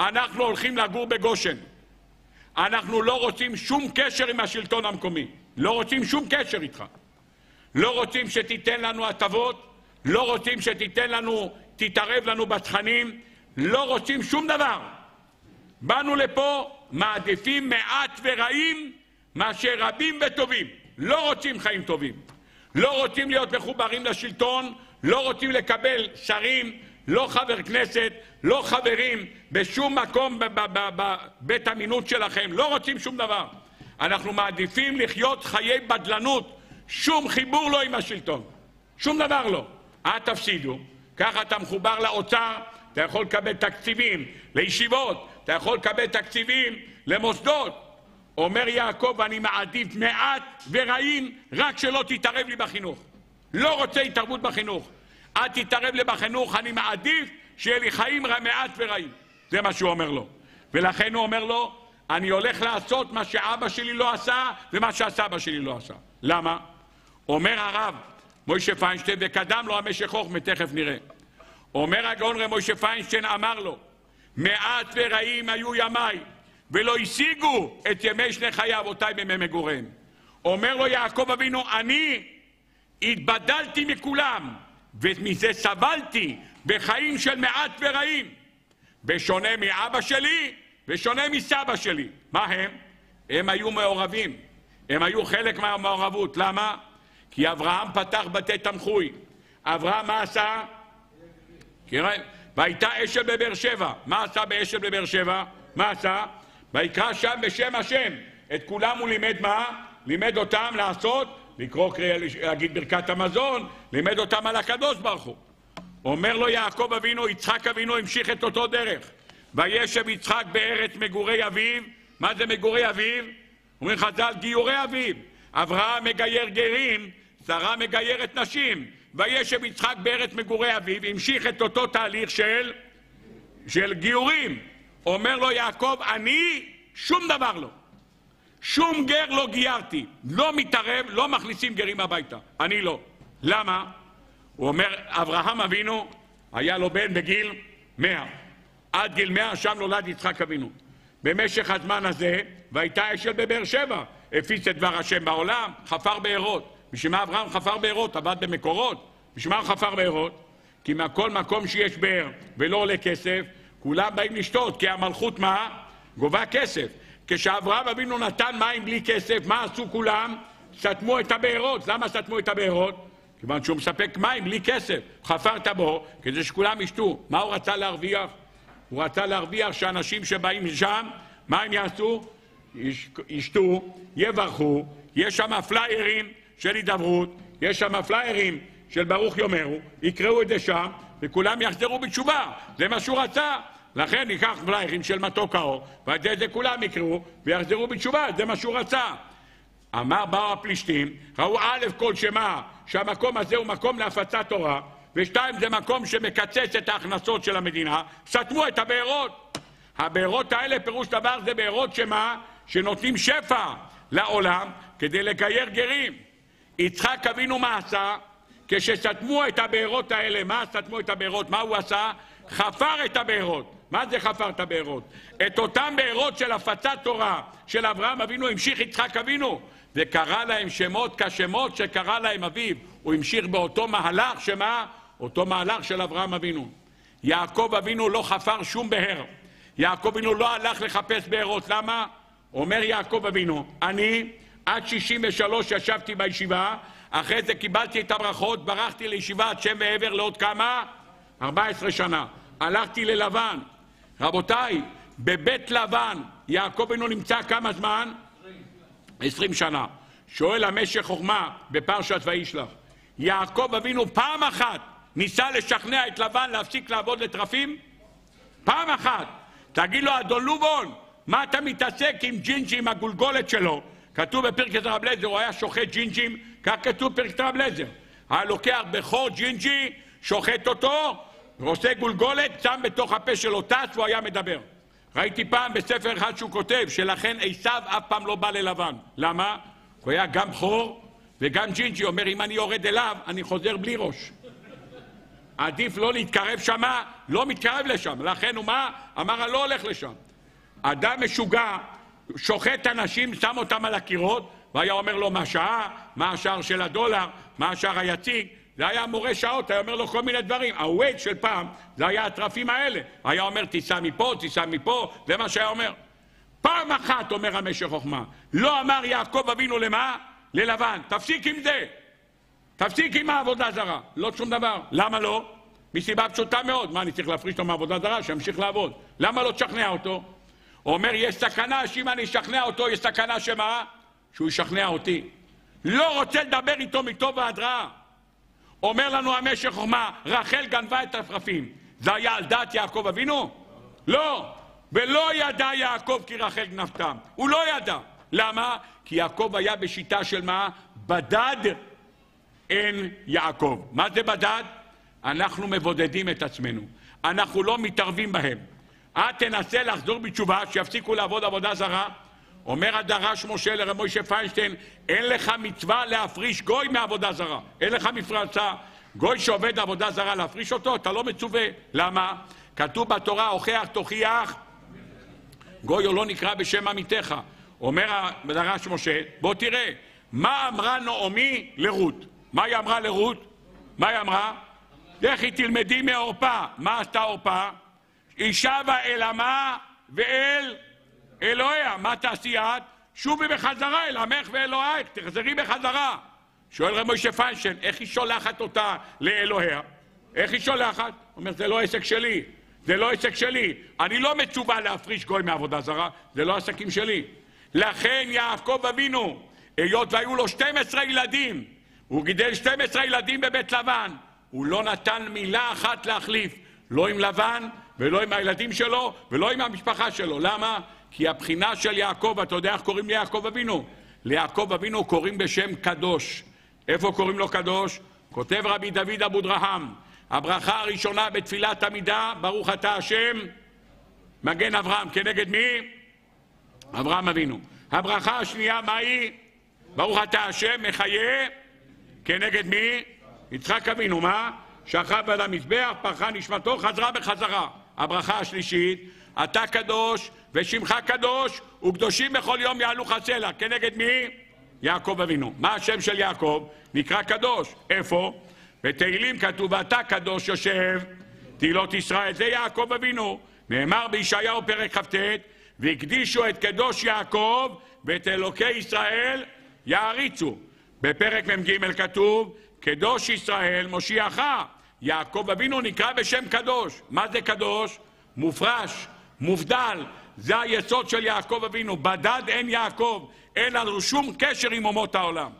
A: אנחנו הולכים לגור בגושן. אנחנו לא רוצים שום קשר עם השלטון המקומי. לא רוצים שום קשר איתך. לא רוצים שתיתן לנו הטבות, לא רוצים שתיתן לנו, תתערב לנו בתכנים, לא רוצים שום דבר. באנו לפה, מעדיפים מעט ורעים מאשר רבים וטובים. לא רוצים חיים טובים. לא רוצים להיות מחוברים לשלטון, לא רוצים לקבל שרים, לא חבר כנסת, לא חברים בשום מקום בבית אמינות שלכם, לא רוצים שום דבר. אנחנו מעדיפים לחיות חיי בדלנות, שום חיבור לא עם השלטון, שום דבר לא. אל תפסידו, ככה אתה מחובר לאוצר, אתה יכול לקבל תקציבים לישיבות, אתה יכול לקבל תקציבים למוסדות, אומר יעקב, אני מעדיף מעט ורעים, רק שלא תתערב לי בחינוך. לא רוצה התערבות בחינוך. אל תתערב לי בחינוך, אני מעדיף שיהיה לי חיים מעט ורעים. זה מה שהוא אומר לו. ולכן הוא אומר לו, אני הולך לעשות מה שאבא שלי לא עשה ומה שהסבא שלי לא עשה. למה? אומר הרב מוישה פיינשטיין, וקדם לו המשך חוכמה, תכף נראה. אומר הגאון רב מוישה פיינשטיין, אמר לו, מעט ורעים היו ימיי, ולא השיגו את ימי שני חיי אבותיי בימי מגוריהם. אומר לו יעקב אבינו, אני התבדלתי מכולם, ומזה סבלתי בחיים של מעט ורעים, בשונה מאבא שלי ושונה מסבא שלי. מה הם? הם היו מעורבים, הם היו חלק מהמעורבות. למה? כי אברהם פתח בתי תמחוי. אברהם מה עשה? והייתה אשל בבאר שבע. מה עשה באשל בבאר שבע? מה עשה? ויקרא שם בשם השם. את כולם הוא לימד מה? לימד אותם לעשות, לקרוא, להגיד ברכת המזון, לימד אותם על הקדוש ברוך הוא. אומר לו יעקב אבינו, יצחק אבינו המשיך את אותו דרך. וישב יצחק בארץ מגורי אביו. מה זה מגורי אביו? אומרים חז"ל, גיורי אביו. אברהם מגייר גרים, שרה מגיירת נשים. וישב יצחק בארץ מגורי אביו, המשיך את אותו תהליך של, של גיורים. אומר לו יעקב, אני שום דבר לא. שום גר לא גיירתי. לא מתערב, לא מכניסים גרים הביתה. אני לא. למה? הוא אומר, אברהם אבינו, היה לו בן בגיל מאה. עד גיל מאה, שם נולד יצחק אבינו. במשך הזמן הזה, והייתה אשל בבאר שבע, הפיץ את דבר השם בעולם, חפר בארות. בשביל מה אברהם חפר בארות? עבד במקורות? בשביל מה הוא חפר בארות? כי מכל מקום שיש באר ולא עולה כסף, כולם באים לשתות, כי המלכות מה? גובה כסף. כשאברהם אבינו נתן מים בלי כסף, מה עשו כולם? סתמו את הבארות. למה סתמו את הבארות? כיוון שהוא מספק מים בלי כסף. חפר את הבור כדי שכולם ישתו. מה הוא רצה להרוויח? הוא רצה להרוויח שאנשים שבאים משם, מה הם יעשו? ישתו, יברכו, יש שם פליירים של הידברות, יש שם פליירים של ברוך יאמרו, יקראו את זה שם, וכולם יחזרו בתשובה. זה מה שהוא רצה. לכן ניקח פליירים של מתוק האור, ואת זה, זה כולם יקראו ויחזרו בתשובה, זה מה שהוא רצה. אמר באו הפלישתים, ראו א' כל שמה, שהמקום הזה הוא מקום להפצת תורה, ושתיים זה מקום שמקצץ את ההכנסות של המדינה, סתמו את הבארות. הבארות האלה, פירוש דבר, זה בארות שמה? שנותנים שפע לעולם כדי לגייר גרים. יצחק אבינו מה עשה? כשסתמו את הבארות האלה, מה סתמו את הבארות? מה הוא עשה? חפר את הבארות. מה זה חפר את הבארות? את אותן בארות של הפצת תורה של אברהם אבינו המשיך יצחק אבינו וקרא להם שמות כשמות שקרא להם אביו. הוא המשיך באותו מהלך שמה? אותו מהלך של אברהם אבינו. יעקב אבינו לא חפר שום באר. יעקב אבינו לא הלך לחפש בארות. למה? אומר יעקב אבינו, אני עד 63 ישבתי בישיבה, אחרי זה קיבלתי את הברכות, ברחתי לישיבת שם ועבר לעוד כמה? 14 שנה. הלכתי ללבן. רבותיי, בבית לבן יעקב אבינו נמצא כמה זמן? 20 שנה. שואל המשך חוכמה בפרשת וישלח, יעקב אבינו פעם אחת ניסה לשכנע את לבן להפסיק לעבוד לטרפים? פעם אחת. תגיד לו, אדון לובון, מה אתה מתעסק עם ג'ינג'י עם הגולגולת שלו? כתוב בפרקת רב לזר, הוא היה שוחט ג'ינג'ים, כך כתוב בפרקת רב לזר. היה לוקח בכור ג'ינג'י, שוחט אותו, ועושה גולגולת, שם בתוך הפה שלו טס והוא היה מדבר. ראיתי פעם בספר אחד שהוא כותב, שלכן עשיו אף פעם לא בא ללבן. למה? הוא היה גם חור וגם ג'ינג'י. אומר, אם אני יורד אליו, אני חוזר בלי ראש. עדיף לא להתקרב שמה, לא מתקרב לשם. לכן הוא מה? אמר, אני לא הולך לשם. אדם משוגע, שוחט אנשים, שם אותם על הקירות, והיה אומר לו מה שעה, מה השער של הדולר, מה השער היציג. זה היה מורה שעות, היה אומר לו כל מיני דברים. הווייט של פעם, זה היה הטרפים האלה. היה אומר, תיסע מפה, תיסע מפה, זה מה שהיה אומר. פעם אחת, אומר המשך חוכמה, לא אמר יעקב אבינו למה? ללבן. תפסיק עם זה. תפסיק עם העבודה זרה. לא שום דבר. למה לא? מסיבה פשוטה מאוד. מה, אני צריך להפריש אותו מעבודה זרה? שימשיך לעבוד. למה לא תשכנע אותו? הוא אומר, יש סכנה שאם אני אשכנע אותו, יש סכנה שמה? שהוא ישכנע אותי. לא רוצה לדבר איתו מטוב ועד רע. אומר לנו המשך חוכמה, רחל גנבה את הרפרפים. זה היה על דעת יעקב אבינו? לא. ולא ידע יעקב כי רחל גנבתם. הוא לא ידע. למה? כי יעקב היה בשיטה של מה? בדד אין יעקב. מה זה בדד? אנחנו מבודדים את עצמנו. אנחנו לא מתערבים בהם. את תנסה לחזור בתשובה, שיפסיקו לעבוד עבודה זרה. אומר הדרש משה לרב מוישה פיינשטיין, אין לך מצווה להפריש גוי מעבודה זרה. אין לך מפרצה. גוי שעובד עבודה זרה, להפריש אותו, אתה לא מצווה. למה? כתוב בתורה, הוכח תוכיח, גוי הוא לא נקרא בשם עמיתך. אומר הדרש משה, בוא תראה, מה אמרה נעמי לרות? מה היא אמרה לרות? מה היא אמרה? לכי תלמדי מעורפה. מה עשתה עורפה? היא שבה אל עמה ואל אלוהיה. מה תעשי את? שובי בחזרה אל עמך ואלוהיך, תחזרי בחזרה. שואל רב משה פיינשטיין, איך היא שולחת אותה לאלוהיה? איך היא שולחת? הוא אומר, זה לא עסק שלי, זה לא עסק שלי. אני לא מצווה להפריש גוי מעבודה זרה, זה לא עסקים שלי. לכן יעקב אבינו, היות והיו לו 12 ילדים, הוא גידל 12 ילדים בבית לבן, הוא לא נתן מילה אחת להחליף, לא עם לבן ולא עם הילדים שלו ולא עם המשפחה שלו. למה? כי הבחינה של יעקב, אתה יודע איך קוראים ליעקב אבינו? ליעקב אבינו קוראים בשם קדוש. איפה קוראים לו קדוש? כותב רבי דוד אבודרהם, הברכה הראשונה בתפילת עמידה, ברוך אתה השם, מגן אברהם, כנגד מי? אברהם אבינו. הברכה השנייה, מהי? ברוך אתה השם, מחיה, כנגד מי? יצחק אבינו, מה? שכב על המזבח, פרחה נשמתו, חזרה בחזרה. הברכה השלישית, אתה קדוש ושמך קדוש וקדושים בכל יום יעלוך סלע. כנגד מי? יעקב אבינו. מה השם של יעקב? נקרא קדוש. איפה? בתהילים כתוב, ואתה קדוש יושב, תהילות ישראל. זה יעקב אבינו. נאמר בישעיהו פרק כ"ט, והקדישו את קדוש יעקב ואת אלוקי ישראל יעריצו. בפרק מ"ג כתוב, קדוש ישראל מושיעך. יעקב אבינו נקרא בשם קדוש. מה זה קדוש? מופרש, מובדל. זה היסוד של יעקב אבינו. בדד אין יעקב, אין לנו שום קשר עם אומות העולם.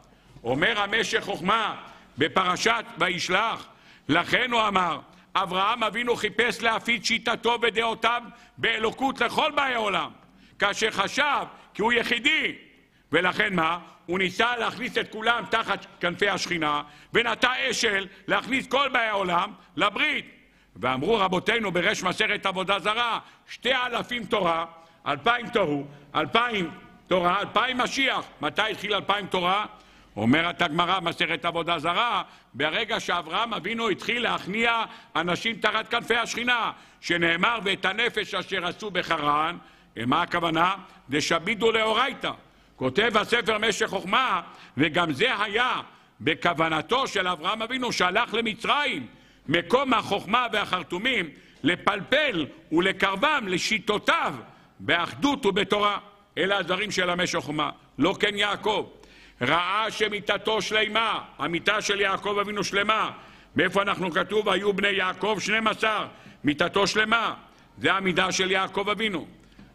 A: אומר המשך חוכמה בפרשת וישלח, לכן הוא אמר, אברהם אבינו חיפש להפיץ שיטתו ודעותיו באלוקות לכל באי העולם, כאשר חשב כי הוא יחידי, ולכן מה? הוא ניסה להכניס את כולם תחת כנפי השכינה, ונטע אשל להכניס כל באי העולם לברית. ואמרו רבותינו ברש מסכת עבודה זרה, שתי אלפים תורה, אלפיים תורו, אלפיים תורה, אלפיים משיח. מתי התחיל אלפיים תורה? אומרת הגמרא, מסכת עבודה זרה, ברגע שאברהם אבינו התחיל להכניע אנשים תחת כנפי השכינה, שנאמר ואת הנפש אשר עשו בחרן, מה הכוונה? דשבידו לאורייתא. כותב הספר משך חוכמה, וגם זה היה בכוונתו של אברהם אבינו שהלך למצרים, מקום החוכמה והחרטומים, לפלפל ולקרבם לשיטותיו באחדות ובתורה. אלה הדברים של המשך חוכמה, לא כן יעקב. ראה שמיתתו שלמה, המיתה של יעקב אבינו שלמה. מאיפה אנחנו כתוב? היו בני יעקב 12, מיתתו שלמה. זה המידה של יעקב אבינו.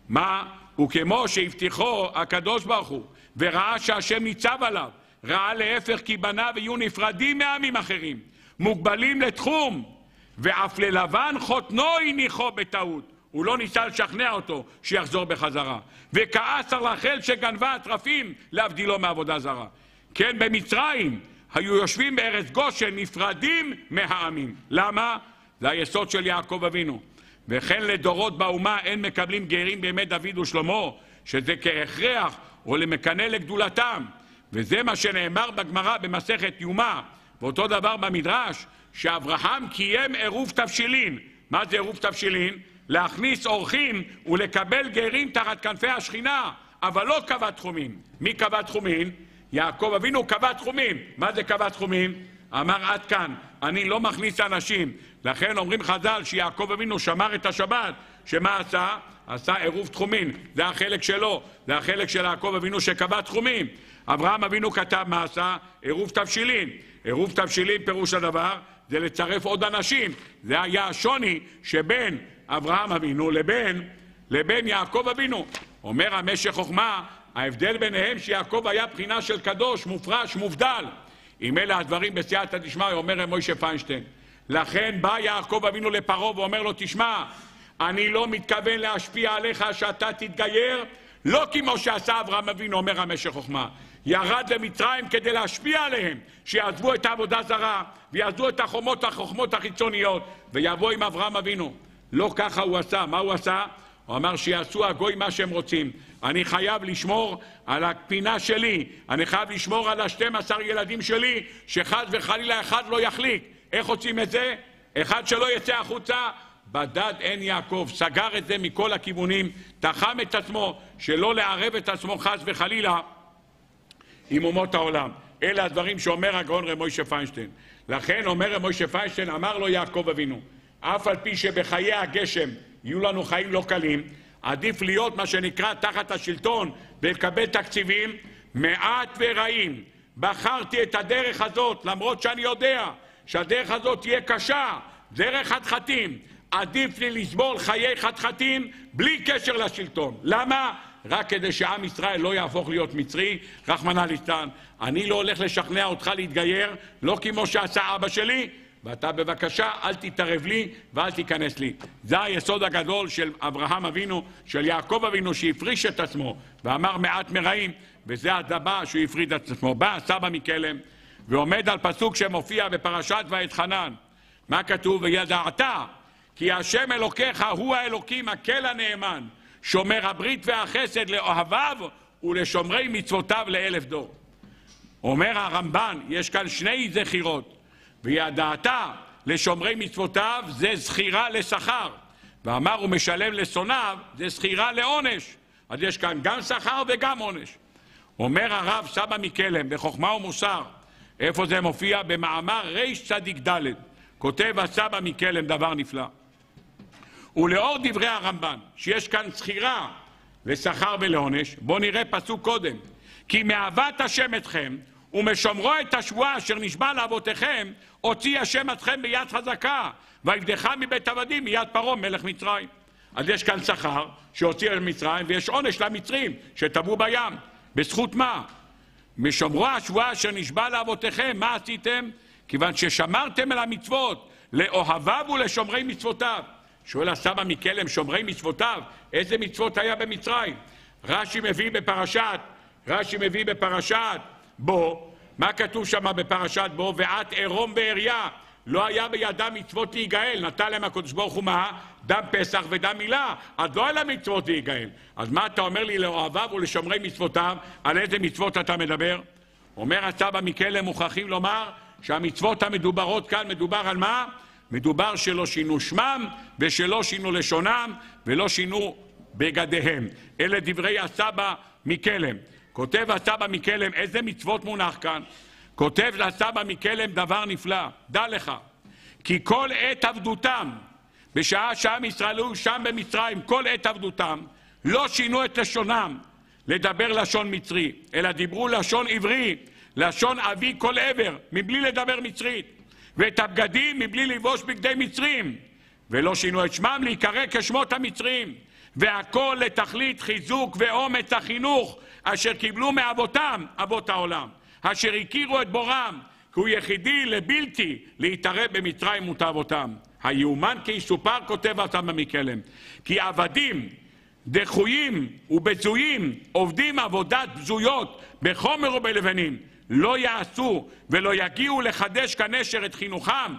A: מה? וכמו שהבטיחו הקדוש ברוך הוא, וראה שהשם ניצב עליו, ראה להפך כי בניו יהיו נפרדים מעמים אחרים, מוגבלים לתחום, ואף ללבן חותנו הניחו בטעות. הוא לא ניסה לשכנע אותו שיחזור בחזרה. וכעס על רחל שגנבה התרפים להבדילו מעבודה זרה. כן, במצרים היו יושבים בארץ גושן נפרדים מהעמים. למה? זה היסוד של יעקב אבינו. וכן לדורות באומה אין מקבלים גרים בימי דוד ושלמה, שזה כהכרח או למקנא לגדולתם. וזה מה שנאמר בגמרא במסכת יומא, ואותו דבר במדרש, שאברהם קיים עירוב תבשילין. מה זה עירוב תבשילין? להכניס אורחים ולקבל גרים תחת כנפי השכינה, אבל לא קבע תחומים. מי קבע תחומים? יעקב אבינו קבע תחומים. מה זה קבע תחומים? אמר עד כאן, אני לא מכניס אנשים. לכן אומרים חז"ל שיעקב אבינו שמר את השבת, שמה עשה? עשה עירוב תחומים, זה החלק שלו, זה החלק של יעקב אבינו שקבע תחומים. אברהם אבינו כתב מה עשה? עירוב תבשילין. עירוב תבשילין פירוש הדבר זה לצרף עוד אנשים. זה היה השוני שבין אברהם אבינו לבין, לבין יעקב אבינו. אומר המשך חוכמה, ההבדל ביניהם שיעקב היה בחינה של קדוש, מופרש, מובדל. אם אלה הדברים בסייעתא דשמיא, אומר מוישה פיינשטיין. לכן בא יעקב אבינו לפרעה ואומר לו, תשמע, אני לא מתכוון להשפיע עליך שאתה תתגייר, לא כמו שעשה אברהם אבינו, אומר המשך חוכמה. ירד למצרים כדי להשפיע עליהם, שיעזבו את העבודה זרה, ויעזבו את החומות, החוכמות החיצוניות, ויבוא עם אברהם אבינו. לא ככה הוא עשה. מה הוא עשה? הוא אמר שיעשו הגוי מה שהם רוצים. אני חייב לשמור על הפינה שלי, אני חייב לשמור על ה-12 ילדים שלי, שחס וחלילה אחד לא יחליק. איך עושים את זה? אחד שלא יצא החוצה, בדד אין יעקב, סגר את זה מכל הכיוונים, תחם את עצמו, שלא לערב את עצמו חס וחלילה עם אומות העולם. אלה הדברים שאומר הגאון רב מוישה פיינשטיין. לכן אומר רב מוישה פיינשטיין, אמר לו יעקב אבינו, אף על פי שבחיי הגשם יהיו לנו חיים לא קלים, עדיף להיות מה שנקרא תחת השלטון ולקבל תקציבים מעט ורעים. בחרתי את הדרך הזאת, למרות שאני יודע שהדרך הזאת תהיה קשה, דרך חתחתים. עדיף לי לסבול חיי חתחתים בלי קשר לשלטון. למה? רק כדי שעם ישראל לא יהפוך להיות מצרי, רחמנא ליצלן. אני לא הולך לשכנע אותך להתגייר, לא כמו שעשה אבא שלי, ואתה בבקשה אל תתערב לי ואל תיכנס לי. זה היסוד הגדול של אברהם אבינו, של יעקב אבינו, שהפריש את עצמו ואמר מעט מרעים, וזה הדבה שהוא הפריד את עצמו. בא סבא מקלם ועומד על פסוק שמופיע בפרשת ואתחנן. מה כתוב? וידעת כי השם אלוקיך הוא האלוקים הקל הנאמן, שומר הברית והחסד לאוהביו ולשומרי מצוותיו לאלף דור. אומר הרמב"ן, יש כאן שני זכירות. וידעת לשומרי מצוותיו זה זכירה לשכר. ואמר הוא משלם לשונאיו זה זכירה לעונש. אז יש כאן גם שכר וגם עונש. אומר הרב סבא מקלם בחוכמה ומוסר, איפה זה מופיע? במאמר רצ"ד, כותב הסבא מקלם דבר נפלא. ולאור דברי הרמב"ן, שיש כאן זכירה לשכר ולעונש, בואו נראה פסוק קודם. כי מאהבת השם אתכם ומשומרו את השבועה אשר נשבע לאבותיכם, הוציא השם אתכם ביד חזקה, ויבדך מבית עבדים מיד פרעה מלך מצרים. אז יש כאן שכר שהוציא את מצרים, ויש עונש למצרים שטבעו בים. בזכות מה? משומרו השבועה אשר נשבע לאבותיכם, מה עשיתם? כיוון ששמרתם על המצוות, לאוהביו ולשומרי מצוותיו. שואל הסבא מקלם, שומרי מצוותיו, איזה מצוות היה במצרים? רש"י מביא בפרשת, רש"י מביא בפרשת בו, מה כתוב שם בפרשת בו? ואת עירום בעריה. לא היה בידם מצוות להיגאל, נתן להם הקדוש ברוך הוא מה? דם פסח ודם מילה, אז לא היה להם מצוות להיגאל. אז מה אתה אומר לי לאוהביו ולשומרי מצוותיו, על איזה מצוות אתה מדבר? אומר הסבא מקלם, מוכרחים לומר שהמצוות המדוברות כאן, מדובר על מה? מדובר שלא שינו שמם ושלא שינו לשונם ולא שינו בגדיהם. אלה דברי הסבא מקלם. כותב הסבא מקלם, איזה מצוות מונח כאן? כותב לסבא מקלם דבר נפלא, דע לך, כי כל עת עבדותם, בשעה שעם ישראל היו שם במצרים, כל עת עבדותם, לא שינו את לשונם לדבר לשון מצרי, אלא דיברו לשון עברי, לשון אבי כל עבר, מבלי לדבר מצרית, ואת הבגדים מבלי לבוש בגדי מצרים, ולא שינו את שמם להיקרא כשמות המצרים, והכל לתכלית חיזוק ואומץ החינוך אשר קיבלו מאבותם, אבות העולם, אשר הכירו את בורם, כי הוא יחידי לבלתי להתערב במצרים ותאוותם. היאומן כי יסופר, כותב התמא מקלם, כי עבדים דחויים ובזויים עובדים עבודת בזויות בחומר ובלבנים לא יעשו ולא יגיעו לחדש כנשר את חינוכם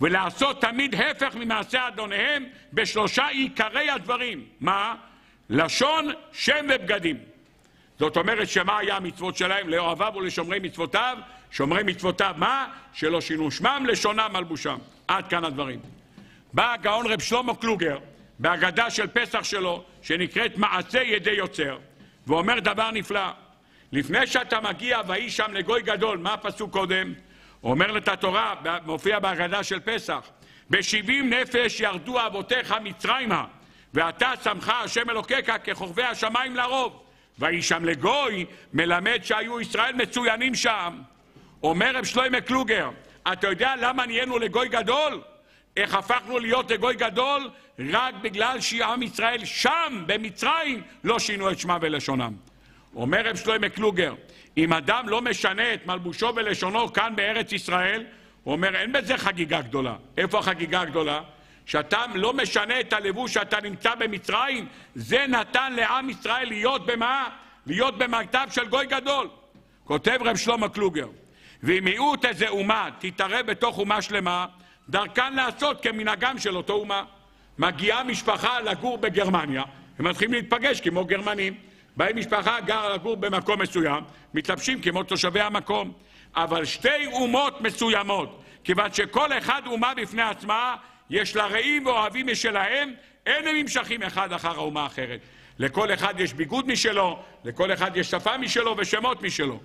A: ולעשות תמיד הפך ממעשה אדוניהם בשלושה עיקרי הדברים. מה? לשון, שם ובגדים. זאת אומרת שמה היה המצוות שלהם? לאוהביו ולשומרי מצוותיו. שומרי מצוותיו מה? שלא שינו שמם, לשונם, מלבושם. עד כאן הדברים. בא הגאון רב שלמה קלוגר בהגדה של פסח שלו, שנקראת מעשה ידי יוצר, ואומר דבר נפלא. לפני שאתה מגיע, ויהי שם לגוי גדול, מה הפסוק קודם? אומרת התורה, מופיע בהגדה של פסח, בשבעים נפש ירדו אבותיך מצרימה, ואתה שמך השם אלוקיך ככוכבי השמיים לרוב. ויהי שם לגוי, מלמד שהיו ישראל מצוינים שם. אומר רב שלוימה קלוגר, אתה יודע למה נהיינו לגוי גדול? איך הפכנו להיות לגוי גדול? רק בגלל שעם ישראל שם, במצרים, לא שינו את שמם ולשונם. אומר רב שלוימה קלוגר, אם אדם לא משנה את מלבושו ולשונו כאן בארץ ישראל, הוא אומר, אין בזה חגיגה גדולה. איפה החגיגה הגדולה? שאתה לא משנה את הלבוש שאתה נמצא במצרים, זה נתן לעם ישראל להיות במה? להיות במכתב של גוי גדול. כותב רב שלמה קלוגר, ואם מיעוט איזה אומה תתערב בתוך אומה שלמה, דרכן לעשות כמנהגם של אותו אומה. מגיעה משפחה לגור בגרמניה, הם מתחילים להתפגש כמו גרמנים. באים משפחה גרה לגור במקום מסוים, מתלבשים כמו תושבי המקום. אבל שתי אומות מסוימות, כיוון שכל אחד אומה בפני עצמה, יש לה רעים ואוהבים משלהם, אין הם נמשכים אחד אחר האומה האחרת. לכל אחד יש ביגוד משלו, לכל אחד יש שפה משלו ושמות משלו.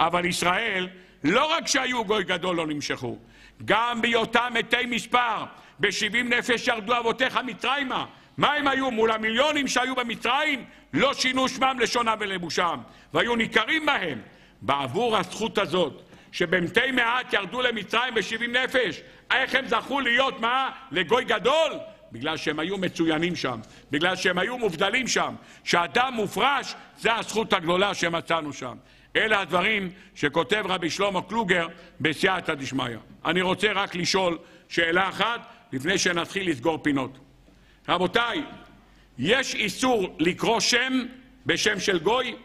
A: אבל ישראל, לא רק שהיו גוי גדול לא נמשכו, גם בהיותם מתי מספר, בשבעים נפש ירדו אבותיך מצרימה. מה הם היו מול המיליונים שהיו במצרים? לא שינו שמם לשונם ולבושם, והיו ניכרים בהם. בעבור הזכות הזאת, שבמתי מעט ירדו למצרים בשבעים נפש, איך הם זכו להיות מה? לגוי גדול? בגלל שהם היו מצוינים שם, בגלל שהם היו מובדלים שם, שאדם מופרש זה הזכות הגדולה שמצאנו שם. אלה הדברים שכותב רבי שלמה קלוגר בסייעתא דשמיא. אני רוצה רק לשאול שאלה אחת לפני שנתחיל לסגור פינות. רבותיי, יש איסור לקרוא שם בשם של גוי?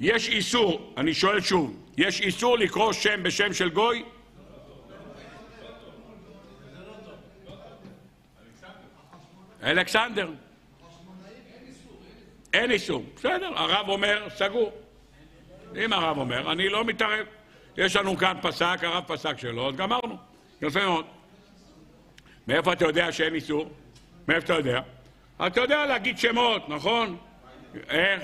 A: יש איסור, אני שואל שוב, יש איסור לקרוא שם בשם של גוי? אלכסנדר. אין איסור. בסדר, הרב אומר, סגור. אם הרב אומר, אני לא מתערב. יש לנו כאן פסק, הרב פסק שלו, אז גמרנו. יפה מאוד. מאיפה אתה יודע שאין איסור? מאיפה אתה יודע? אתה יודע להגיד שמות, נכון? איך?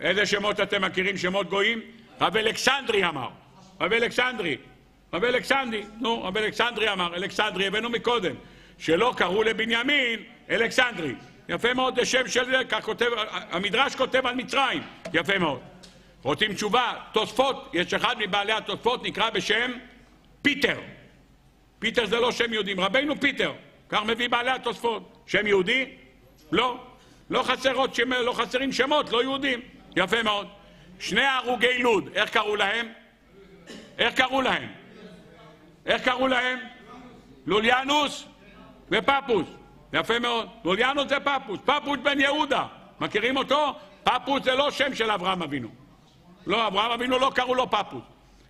A: איזה שמות אתם מכירים? שמות גויים? רב אלכסנדרי אמר. רב אלכסנדרי. רב אלכסנדרי, נו, רב אלכסנדרי אמר, אלכסנדרי הבאנו מקודם, שלא קראו לבנימין אלכסנדרי. יפה מאוד, זה שם של זה, כך כותב, המדרש כותב על מצרים. יפה מאוד. רוצים תשובה? תוספות, יש אחד מבעלי התוספות נקרא בשם פיטר. פיטר זה לא שם יהודים, רבנו פיטר, כך מביא בעלי התוספות. שם יהודי? לא. לא, חסרות לא חסרים שמות, לא יהודים. יפה מאוד. שני הרוגי לוד, איך קראו להם? איך קראו להם? איך קראו להם? לוליאנוס ופפוס. יפה מאוד. לוליאנוס זה פפוס. פפוס בן יהודה. מכירים אותו? פפוס זה לא שם של אברהם אבינו. לא, אברהם אבינו לא קראו לו פפוס.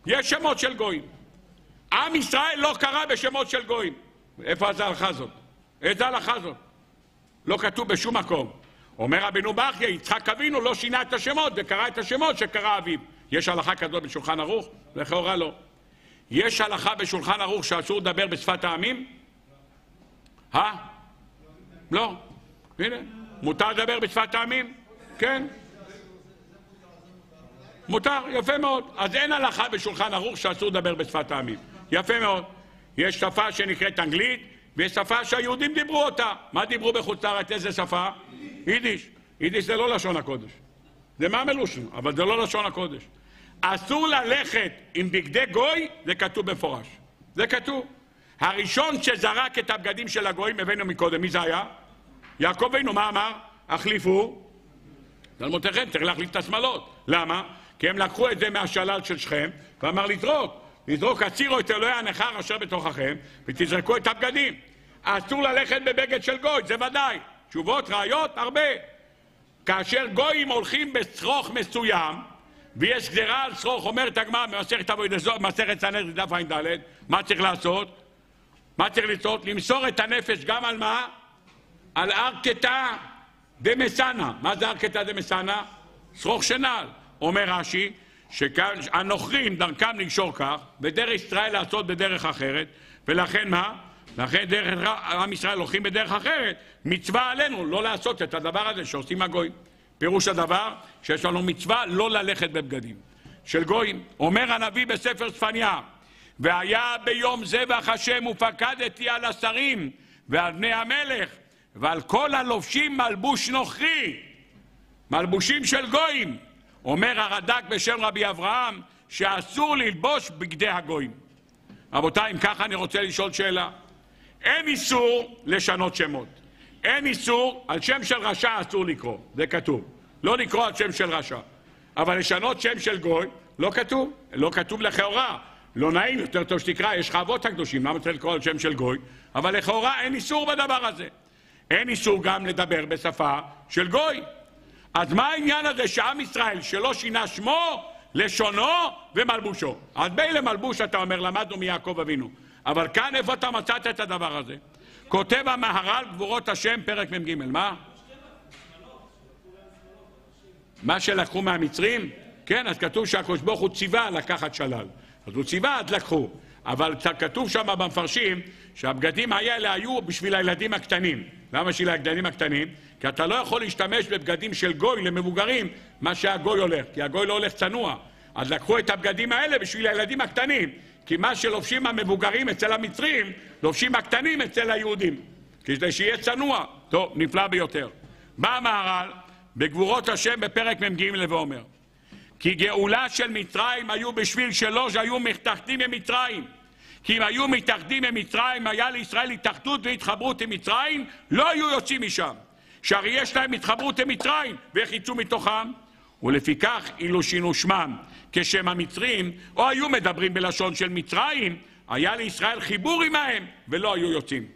A: יש שמות של גויים. עם ישראל לא קרא בשמות של גויים. איפה זה ההלכה הזאת? איזה הלכה זאת? לא כתוב בשום מקום. אומר רבינו ברכיה, יצחק אבינו לא שינה את השמות וקרא את השמות שקרא אביו. יש הלכה כזאת בשולחן ערוך? לכאורה לא. יש הלכה בשולחן ערוך שאסור לדבר בשפת העמים? אה? לא. הנה, מותר לדבר בשפת העמים? כן. מותר, יפה מאוד. אז אין הלכה בשולחן ערוך שאסור לדבר בשפת העמים. יפה מאוד. יש שפה שנקראת אנגלית, ויש שפה שהיהודים דיברו אותה. מה דיברו בחוץ לארץ? איזה שפה? יידיש. יידיש זה לא לשון הקודש. זה מה מלושן, אבל זה לא לשון הקודש. אסור ללכת עם בגדי גוי, זה כתוב במפורש. זה כתוב. הראשון שזרק את הבגדים של הגויים, הבאנו מקודם, מי זה היה? יעקב אבינו, מה אמר? החליפו תלמותיכם, צריך להחליף את השמלות. למה? כי הם לקחו את זה מהשלל של שכם, ואמר לזרוק. לזרוק הסירו את אלוהי הנכר אשר בתוככם, ותזרקו את הבגדים. אסור ללכת בבגד של גוי, זה ודאי. תשובות, ראיות, הרבה. כאשר גויים הולכים בשרוך מסוים, ויש גזירה על שרוך, אומרת הגמרא במסכת במסכת סנדרין דף ע"ד, מה צריך לעשות? מה צריך לעשות? למסור את הנפש גם על מה? על ארקתא דמסנא. מה זה ארקתא דמסנא? שרוך שנעל. אומר רש"י, שהנוכרים דרכם לקשור כך, ודרך ישראל לעשות בדרך אחרת, ולכן מה? לכן דרך עם ישראל הולכים בדרך אחרת, מצווה עלינו לא לעשות את הדבר הזה שעושים הגויים. פירוש הדבר שיש לנו מצווה לא ללכת בבגדים של גויים. אומר הנביא בספר צפניה, והיה ביום זבח השם ופקדתי על השרים ועל בני המלך ועל כל הלובשים מלבוש נוכרי, מלבושים של גויים. אומר הרד"ק בשם רבי אברהם שאסור ללבוש בגדי הגויים. רבותיי, אם ככה אני רוצה לשאול שאלה. אין איסור לשנות שמות. אין איסור, על שם של רשע אסור לקרוא, זה כתוב. לא לקרוא על שם של רשע. אבל לשנות שם של גוי, לא כתוב. לא כתוב לכאורה. לא נעים, יותר טוב שתקרא, יש לך אבות הקדושים, למה צריך לקרוא על שם של גוי? אבל לכאורה אין איסור בדבר הזה. אין איסור גם לדבר בשפה של גוי. אז מה העניין הזה שעם ישראל שלא שינה שמו, לשונו ומלבושו? אז מילא מלבוש אתה אומר, למדנו מיעקב אבינו. אבל כאן איפה אתה מצאת את הדבר הזה? כותב המהר"ל גבורות השם, פרק מ"ג, מה? מה שלקחו מהמצרים? כן, אז כתוב שהקדוש ברוך הוא ציווה לקחת שלל. אז הוא ציווה, אז לקחו. אבל כתוב שם במפרשים שהבגדים האלה היו בשביל הילדים הקטנים. למה בשביל הילדים הקטנים? כי אתה לא יכול להשתמש בבגדים של גוי למבוגרים, מה שהגוי הולך, כי הגוי לא הולך צנוע. אז לקחו את הבגדים האלה בשביל הילדים הקטנים, כי מה שלובשים המבוגרים אצל המצרים, לובשים הקטנים אצל היהודים, כדי שיהיה צנוע. טוב, נפלא ביותר. בא המהר"ל בגבורות השם בפרק מ"ג ואומר כי גאולה של מצרים היו בשביל שלא שהיו מתאחדים עם מצרים. כי אם היו מתאחדים עם מצרים, היה לישראל התאחדות והתחברות עם מצרים, לא היו יוצאים משם. שהרי יש להם התחברות עם מצרים, ואיך יצאו מתוכם? ולפיכך, אילו שינו שמם כשם המצרים, או היו מדברים בלשון של מצרים, היה לישראל חיבור עמהם, ולא היו יוצאים.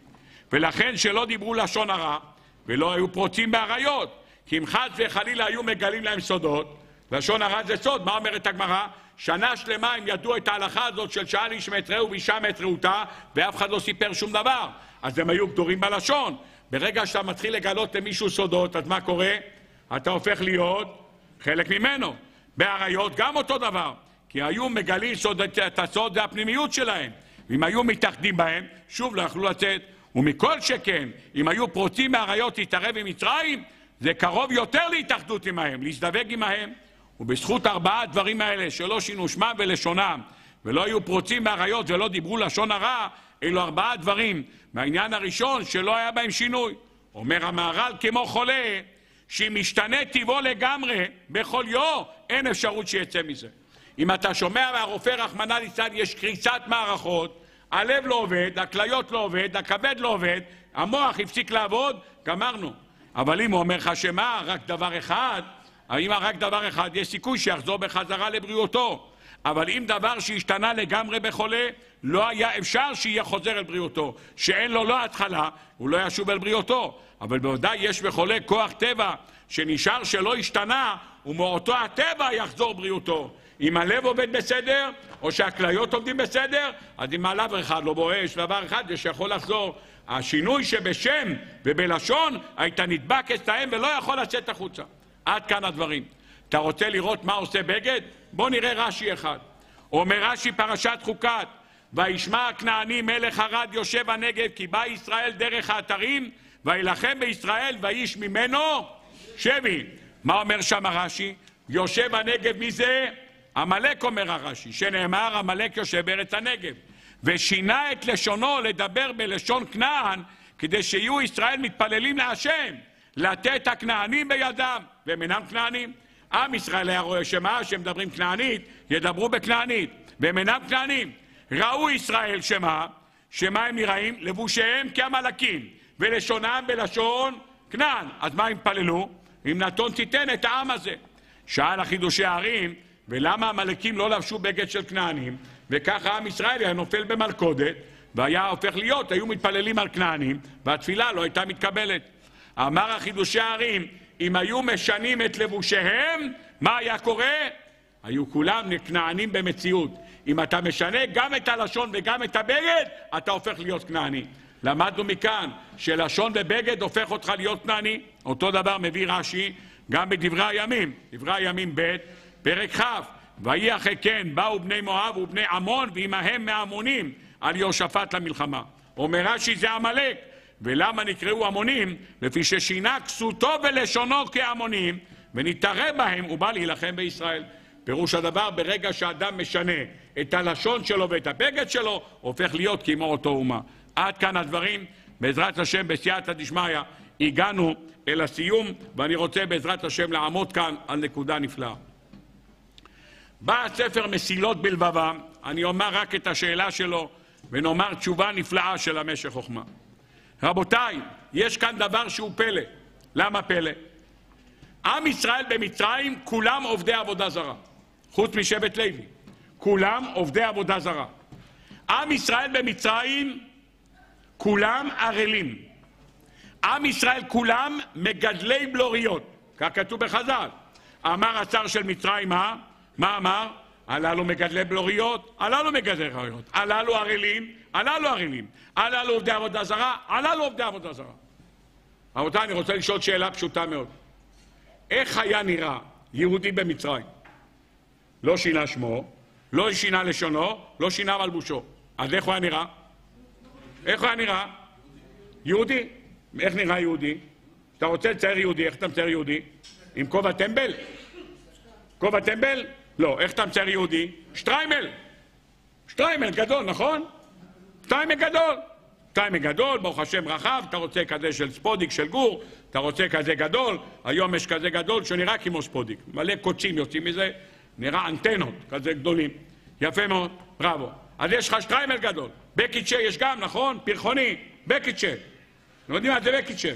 A: ולכן שלא דיברו לשון הרע, ולא היו פרוצים באריות, כי אם חס וחלילה היו מגלים להם סודות, לשון הרע זה סוד, מה אומרת הגמרא? שנה שלמה הם ידעו את ההלכה הזאת של שאל איש מאת רעהו ואישה מאת רעותה, ואף אחד לא סיפר שום דבר. אז הם היו גדורים בלשון. ברגע שאתה מתחיל לגלות למישהו סודות, אז מה קורה? אתה הופך להיות חלק ממנו. באריות גם אותו דבר, כי היו מגלים סוד, את הסוד והפנימיות שלהם. ואם היו מתאחדים בהם, שוב לא יכלו לצאת. ומכל שכן, אם היו פרוצים מאריות להתערב עם מצרים, זה קרוב יותר להתאחדות עמהם, להזדווג עמהם. ובזכות ארבעה הדברים האלה, שלא שינו שמם ולשונם, ולא היו פרוצים מאריות ולא דיברו לשון הרע, אלו ארבעה דברים. מהעניין הראשון, שלא היה בהם שינוי. אומר המהר"ל כמו חולה, שאם משתנה טיבו לגמרי, יום, אין אפשרות שיצא מזה. אם אתה שומע מהרופא, רחמנא ליצלן, יש קריסת מערכות, הלב לא עובד, הכליות לא עובד, הכבד לא עובד, המוח הפסיק לעבוד, גמרנו. אבל אם הוא אומר לך שמה, רק דבר אחד, האם רק דבר אחד, יש סיכוי שיחזור בחזרה לבריאותו. אבל אם דבר שהשתנה לגמרי בחולה, לא היה אפשר שיהיה חוזר אל בריאותו. שאין לו לא התחלה, הוא לא ישוב אל בריאותו. אבל בוודאי יש בחולה כוח טבע שנשאר שלא השתנה, ומאותו הטבע יחזור בריאותו. אם הלב עובד בסדר, או שהכליות עובדים בסדר, אז אם הלב אחד לא בואש, דבר אחד זה שיכול לחזור. השינוי שבשם ובלשון היית נדבק אצלהם ולא יכול לצאת החוצה. עד כאן הדברים. אתה רוצה לראות מה עושה בגד? בוא נראה רש"י אחד. אומר רש"י פרשת חוקת וישמע הכנעני מלך ערד יושב הנגב כי בא ישראל דרך האתרים וילחם בישראל ואיש ממנו שבי. מה אומר שם רש"י? יושב הנגב מי זה? עמלק אומר הרש"י, שנאמר עמלק יושב בארץ הנגב ושינה את לשונו לדבר בלשון כנען כדי שיהיו ישראל מתפללים להשם לתת הכנענים בידם והם אינם כנענים. עם ישראל היה רואה שמה שמדברים כנענית, ידברו בכנענית, והם אינם כנענים. ראו ישראל שמה, שמה הם נראים? לבושיהם כעמלקים, ולשונם בלשון כנען. אז מה הם פללו? אם נתון תיתן את העם הזה. שאל החידושי הערים, ולמה עמלקים לא לבשו בגד של כנענים, וככה עם ישראל היה נופל במלכודת, והיה הופך להיות, היו מתפללים על כנענים, והתפילה לא הייתה מתקבלת. אמר החידושי הערים, אם היו משנים את לבושיהם, מה היה קורה? היו כולם כנענים במציאות. אם אתה משנה גם את הלשון וגם את הבגד, אתה הופך להיות כנעני. למדנו מכאן שלשון ובגד הופך אותך להיות כנעני. אותו דבר מביא רש"י גם בדברי הימים, דברי הימים ב', פרק כ', ויהי אחרי כן באו בני מואב ובני עמון ועמהם מהמונים על יהושפט למלחמה. אומר רש"י זה עמלק, ולמה נקראו המונים? לפי ששינה כסותו ולשונו כהמונים, ונתערב בהם, הוא בא להילחם בישראל. פירוש הדבר, ברגע שאדם משנה את הלשון שלו ואת הבגד שלו, הופך להיות כמו אותו אומה. עד כאן הדברים. בעזרת השם, בסייעתא דשמיא, הגענו אל הסיום, ואני רוצה בעזרת השם לעמוד כאן על נקודה נפלאה. בא הספר מסילות בלבבם, אני אומר רק את השאלה שלו, ונאמר תשובה נפלאה של המשך חוכמה. רבותיי, יש כאן דבר שהוא פלא. למה פלא? עם ישראל במצרים כולם עובדי עבודה זרה, חוץ משבט לוי. כולם עובדי עבודה זרה. עם ישראל במצרים כולם ערלים. עם ישראל כולם מגדלי בלוריות, כך כתוב בחז"ל. אמר השר של מצרים מה? מה אמר? הללו מגדלי בלוריות, הללו מגדלי חיות, הללו ערלים, הללו ערלים, הללו עובדי עבודה זרה, הללו עובדי עבודה זרה. רבותיי, אני רוצה לשאול שאלה פשוטה מאוד. איך היה נראה יהודי במצרים? לא שינה שמו, לא שינה לשונו, לא שינה מלבושו. אז איך הוא היה נראה? איך הוא היה נראה? יהודי. איך נראה יהודי? אתה רוצה לצייר יהודי, איך אתה מצייר יהודי? עם כובע טמבל? כובע טמבל? לא. איך אתה מצייר יהודי? שטריימל. שטריימל גדול, נכון? שטריימל גדול. שטריימל גדול, ברוך השם רחב, אתה רוצה כזה של ספודיק של גור, אתה רוצה כזה גדול, היום יש כזה גדול שנראה כמו ספודיק. מלא קוצים יוצאים מזה, נראה אנטנות כזה גדולים. יפה מאוד, בראבו. אז יש לך שטריימל גדול. בקיצ'ה יש גם, נכון? פרחוני, בקיצ'ה. אתם יודעים מה זה בקיצ'ה?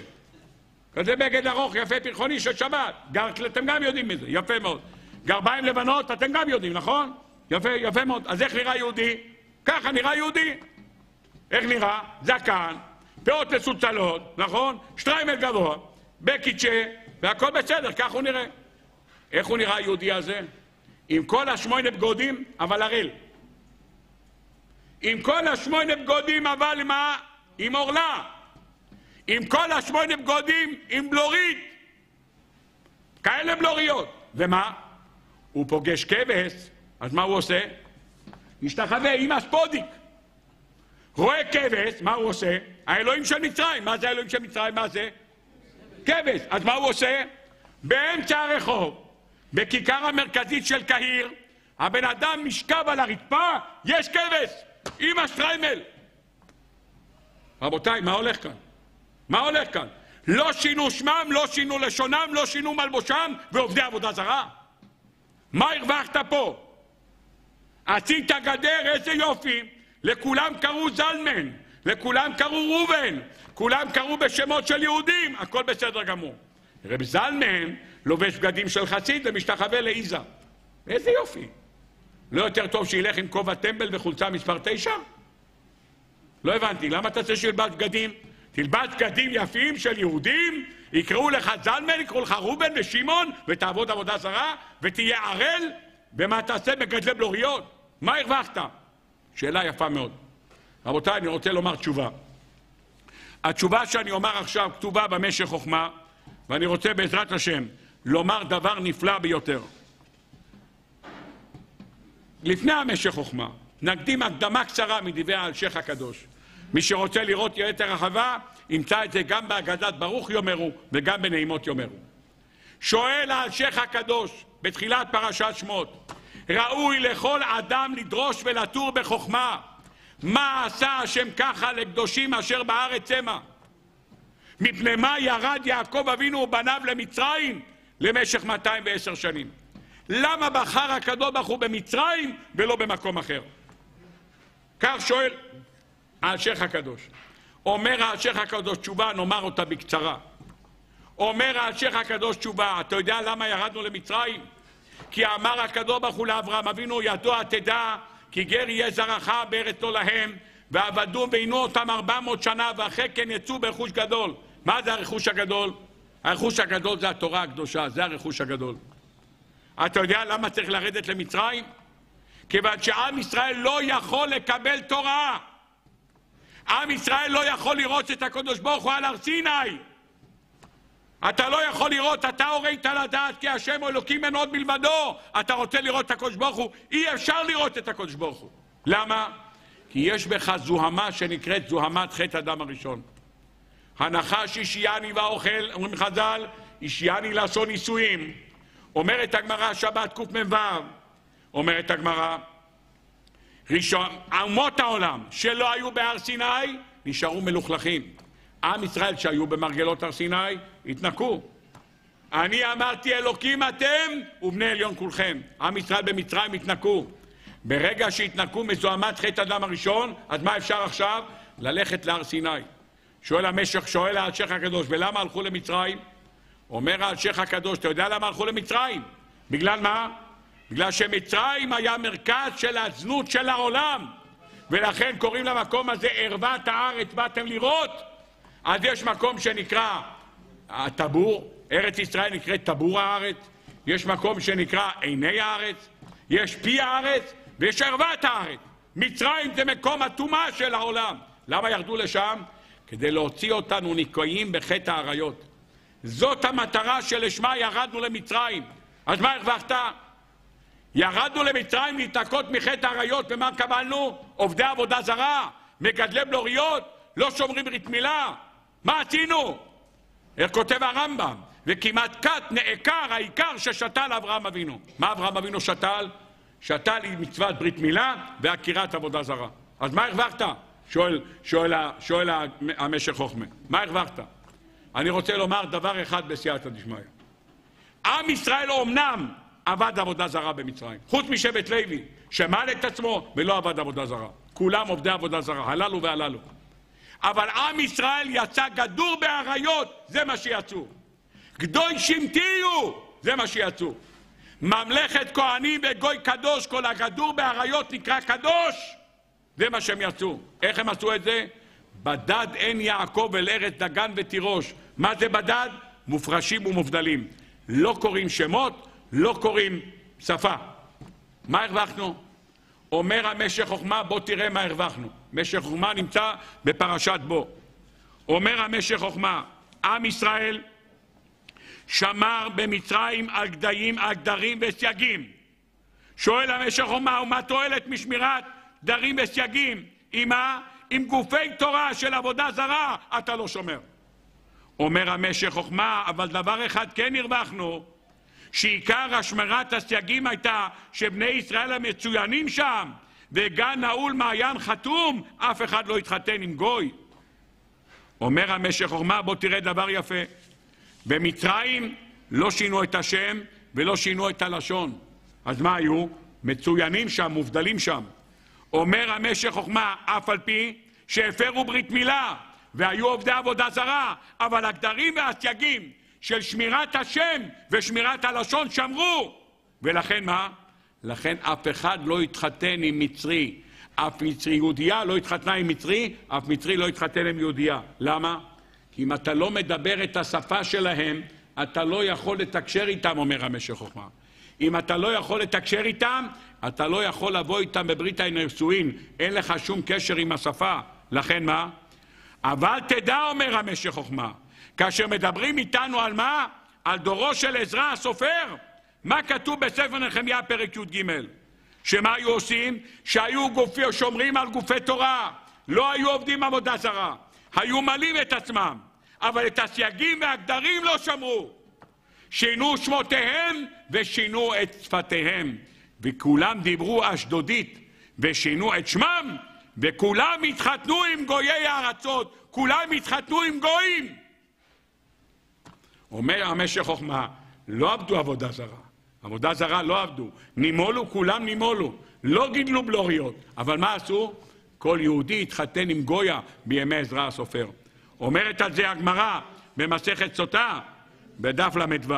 A: כזה בגד ארוך, יפה, פרחוני של שבת. גרקל, אתם גם יודעים מזה, יפה מאוד. גרביים לבנות, אתם גם יודעים, נכון? יפה, יפה מאוד. אז איך נראה יהודי? ככה נראה יהודי. איך נראה? זקן, פאות מסוצלות, נכון? שטריימל גבוה, בקיצ'ה, והכל בסדר, כך הוא נראה. איך הוא נראה היהודי הזה? עם כל השמונה בגודים, אבל הראל. עם כל השמונה בגודים, אבל מה? עם עורלה. עם כל השמונה בגודים, עם בלורית. כאלה בלוריות. ומה? הוא פוגש כבש, אז מה הוא עושה? משתחווה עם הספודיק. רואה כבש, מה הוא עושה? האלוהים של מצרים. מה זה האלוהים של מצרים? מה זה? כבש. אז מה הוא עושה? באמצע הרחוב, בכיכר המרכזית של קהיר, הבן אדם משכב על הרצפה, יש כבש, עם השטריימל. רבותיי, מה הולך כאן? מה הולך כאן? לא שינו שמם, לא שינו לשונם, לא שינו מלבושם, ועובדי עבודה זרה? מה הרווחת פה? עשית גדר, איזה יופי. לכולם קראו זלמן, לכולם קראו ראובן, כולם קראו בשמות של יהודים, הכל בסדר גמור. רב זלמן לובש בגדים של חסיד ומשתחווה לעיזה. איזה יופי. לא יותר טוב שילך עם כובע טמבל וחולצה מספר תשע? לא הבנתי, למה אתה רוצה שילבש בגדים? תלבש בגדים יפים של יהודים, יקראו לך זלמן, יקראו לך ראובן ושמעון, ותעבוד עבודה זרה, ותהיה ערל, ומה תעשה מגדלי בלוריות? מה הרווחת? שאלה יפה מאוד. רבותיי, אני רוצה לומר תשובה. התשובה שאני אומר עכשיו כתובה במשך חוכמה, ואני רוצה בעזרת השם לומר דבר נפלא ביותר. לפני המשך חוכמה, נקדים הקדמה קצרה מדברי האלשיך הקדוש. מי שרוצה לראות יתר רחבה, ימצא את זה גם בהגדת ברוך יאמרו וגם בנעימות יאמרו. שואל האלשיך הקדוש בתחילת פרשת שמות, ראוי לכל אדם לדרוש ולתור בחוכמה. מה עשה השם ככה לקדושים אשר בארץ המה? מפני מה ירד יעקב אבינו ובניו למצרים למשך 210 שנים? למה בחר הקדוש ברוך הוא במצרים ולא במקום אחר? כך שואל האלשיך הקדוש. אומר האלשיך הקדוש תשובה, נאמר אותה בקצרה. אומר האלשיך הקדוש תשובה, אתה יודע למה ירדנו למצרים? כי אמר הקדוש ברוך הוא לאברהם אבינו, ידוע תדע, כי גר יהיה זרעך בארץ לא להם, ועבדו ועינו אותם ארבע מאות שנה, ואחרי כן יצאו ברכוש גדול. מה זה הרכוש הגדול? הרכוש הגדול זה התורה הקדושה, זה הרכוש הגדול. אתה יודע למה צריך לרדת למצרים? כיוון שעם ישראל לא יכול לקבל תורה. עם ישראל לא יכול לראות את הקדוש ברוך הוא על הר סיני. אתה לא יכול לראות, אתה הורית לדעת כי השם אלוקים אין עוד מלבדו. אתה רוצה לראות את הקדוש ברוך הוא? אי אפשר לראות את הקדוש ברוך הוא. למה? כי יש בך זוהמה שנקראת זוהמת חטא הדם הראשון. הנחש אישייני והאוכל, אומרים חז"ל, אישייני לעשות נישואים. אומרת הגמרא, שבת קמ"ו, אומרת הגמרא, ראשון, אומות העולם שלא היו בהר סיני נשארו מלוכלכים. עם ישראל שהיו במרגלות הר סיני התנקו. אני אמרתי אלוקים אתם ובני עליון כולכם. עם ישראל במצרים התנקו. ברגע שהתנקו מזוהמת חטא הדם הראשון, אז מה אפשר עכשיו? ללכת להר סיני. שואל המשך, שואל האלשיך הקדוש, ולמה הלכו למצרים? אומר האלשיך הקדוש, אתה יודע למה הלכו למצרים? בגלל מה? בגלל שמצרים היה מרכז של הזנות של העולם ולכן קוראים למקום הזה ערוות הארץ, באתם לראות? אז יש מקום שנקרא הטבור, ארץ ישראל נקראת טבור הארץ, יש מקום שנקרא עיני הארץ, יש פי הארץ ויש ערוות הארץ. מצרים זה מקום הטומאה של העולם. למה ירדו לשם? כדי להוציא אותנו נקויים בחטא האריות. זאת המטרה שלשמה ירדנו למצרים. אז מה הרווחת? ירדנו למצרים להתנקות מחטא האריות, ומה קבלנו? עובדי עבודה זרה, מגדלי בלוריות, לא שומרים ברית מילה. מה עשינו? כותב הרמב"ם? וכמעט כת נעקר העיקר ששתל אברהם אבינו. מה אברהם אבינו שתל? שתל עם מצוות ברית מילה ועקירת עבודה זרה. אז מה הרווחת? שואל, שואל, שואל המשך חוכמה. מה הרווחת? אני רוצה לומר דבר אחד בסייעתא דשמיא. עם ישראל אומנם עבד עבודה זרה במצרים, חוץ משבט לוי, שמל את עצמו ולא עבד עבודה זרה. כולם עובדי עבודה זרה, הללו והללו. אבל עם ישראל יצא גדור באריות, זה מה שיצאו. גדוי שמתיו, זה מה שיצאו. ממלכת כהנים וגוי קדוש, כל הגדור באריות נקרא קדוש, זה מה שהם יצאו. איך הם עשו את זה? בדד אין יעקב אל ארץ דגן ותירוש. מה זה בדד? מופרשים ומובדלים. לא קוראים שמות, לא קוראים שפה. מה הרווחנו? אומר המשך חוכמה, בוא תראה מה הרווחנו. משך חוכמה נמצא בפרשת בו. אומר המשך חוכמה, עם ישראל שמר במצרים על גדיים, על גדרים וסייגים. שואל המשך חוכמה, ומה תועלת משמירת גדרים וסייגים? עם מה? עם גופי תורה של עבודה זרה אתה לא שומר. אומר המשך חוכמה, אבל דבר אחד כן הרווחנו, שעיקר השמרת הסייגים הייתה שבני ישראל המצוינים שם, וגן נעול מעיין חתום, אף אחד לא התחתן עם גוי. אומר המשך חוכמה, בוא תראה דבר יפה. במצרים לא שינו את השם ולא שינו את הלשון. אז מה היו? מצוינים שם, מובדלים שם. אומר המשך חוכמה, אף על פי שהפרו ברית מילה והיו עובדי עבודה זרה, אבל הגדרים והסייגים של שמירת השם ושמירת הלשון שמרו. ולכן מה? לכן אף אחד לא התחתן עם מצרי. אף מצרי יהודייה לא התחתנה עם מצרי, אף מצרי לא התחתן עם יהודייה. למה? כי אם אתה לא מדבר את השפה שלהם, אתה לא יכול לתקשר איתם, אומר המשך חוכמה. אם אתה לא יכול לתקשר איתם, אתה לא יכול לבוא איתם בברית הנישואין. אין לך שום קשר עם השפה. לכן מה? אבל תדע, אומר המשך חוכמה, כאשר מדברים איתנו על מה? על דורו של עזרא הסופר. מה כתוב בספר נחמיה פרק י"ג? שמה היו עושים? שהיו גופי, שומרים על גופי תורה, לא היו עובדים עבודה זרה, היו מלאים את עצמם, אבל את הסייגים והגדרים לא שמרו. שינו שמותיהם ושינו את שפתיהם, וכולם דיברו אשדודית, ושינו את שמם, וכולם התחתנו עם גויי הארצות, כולם התחתנו עם גויים. אומר המשך חוכמה, לא עבדו עבודה זרה. עבודה זרה לא עבדו. נימולו, כולם נימולו. לא גידלו בלוריות. אבל מה עשו? כל יהודי התחתן עם גויה בימי עזרא הסופר. אומרת על זה הגמרא במסכת סוטה, בדף ל"ו: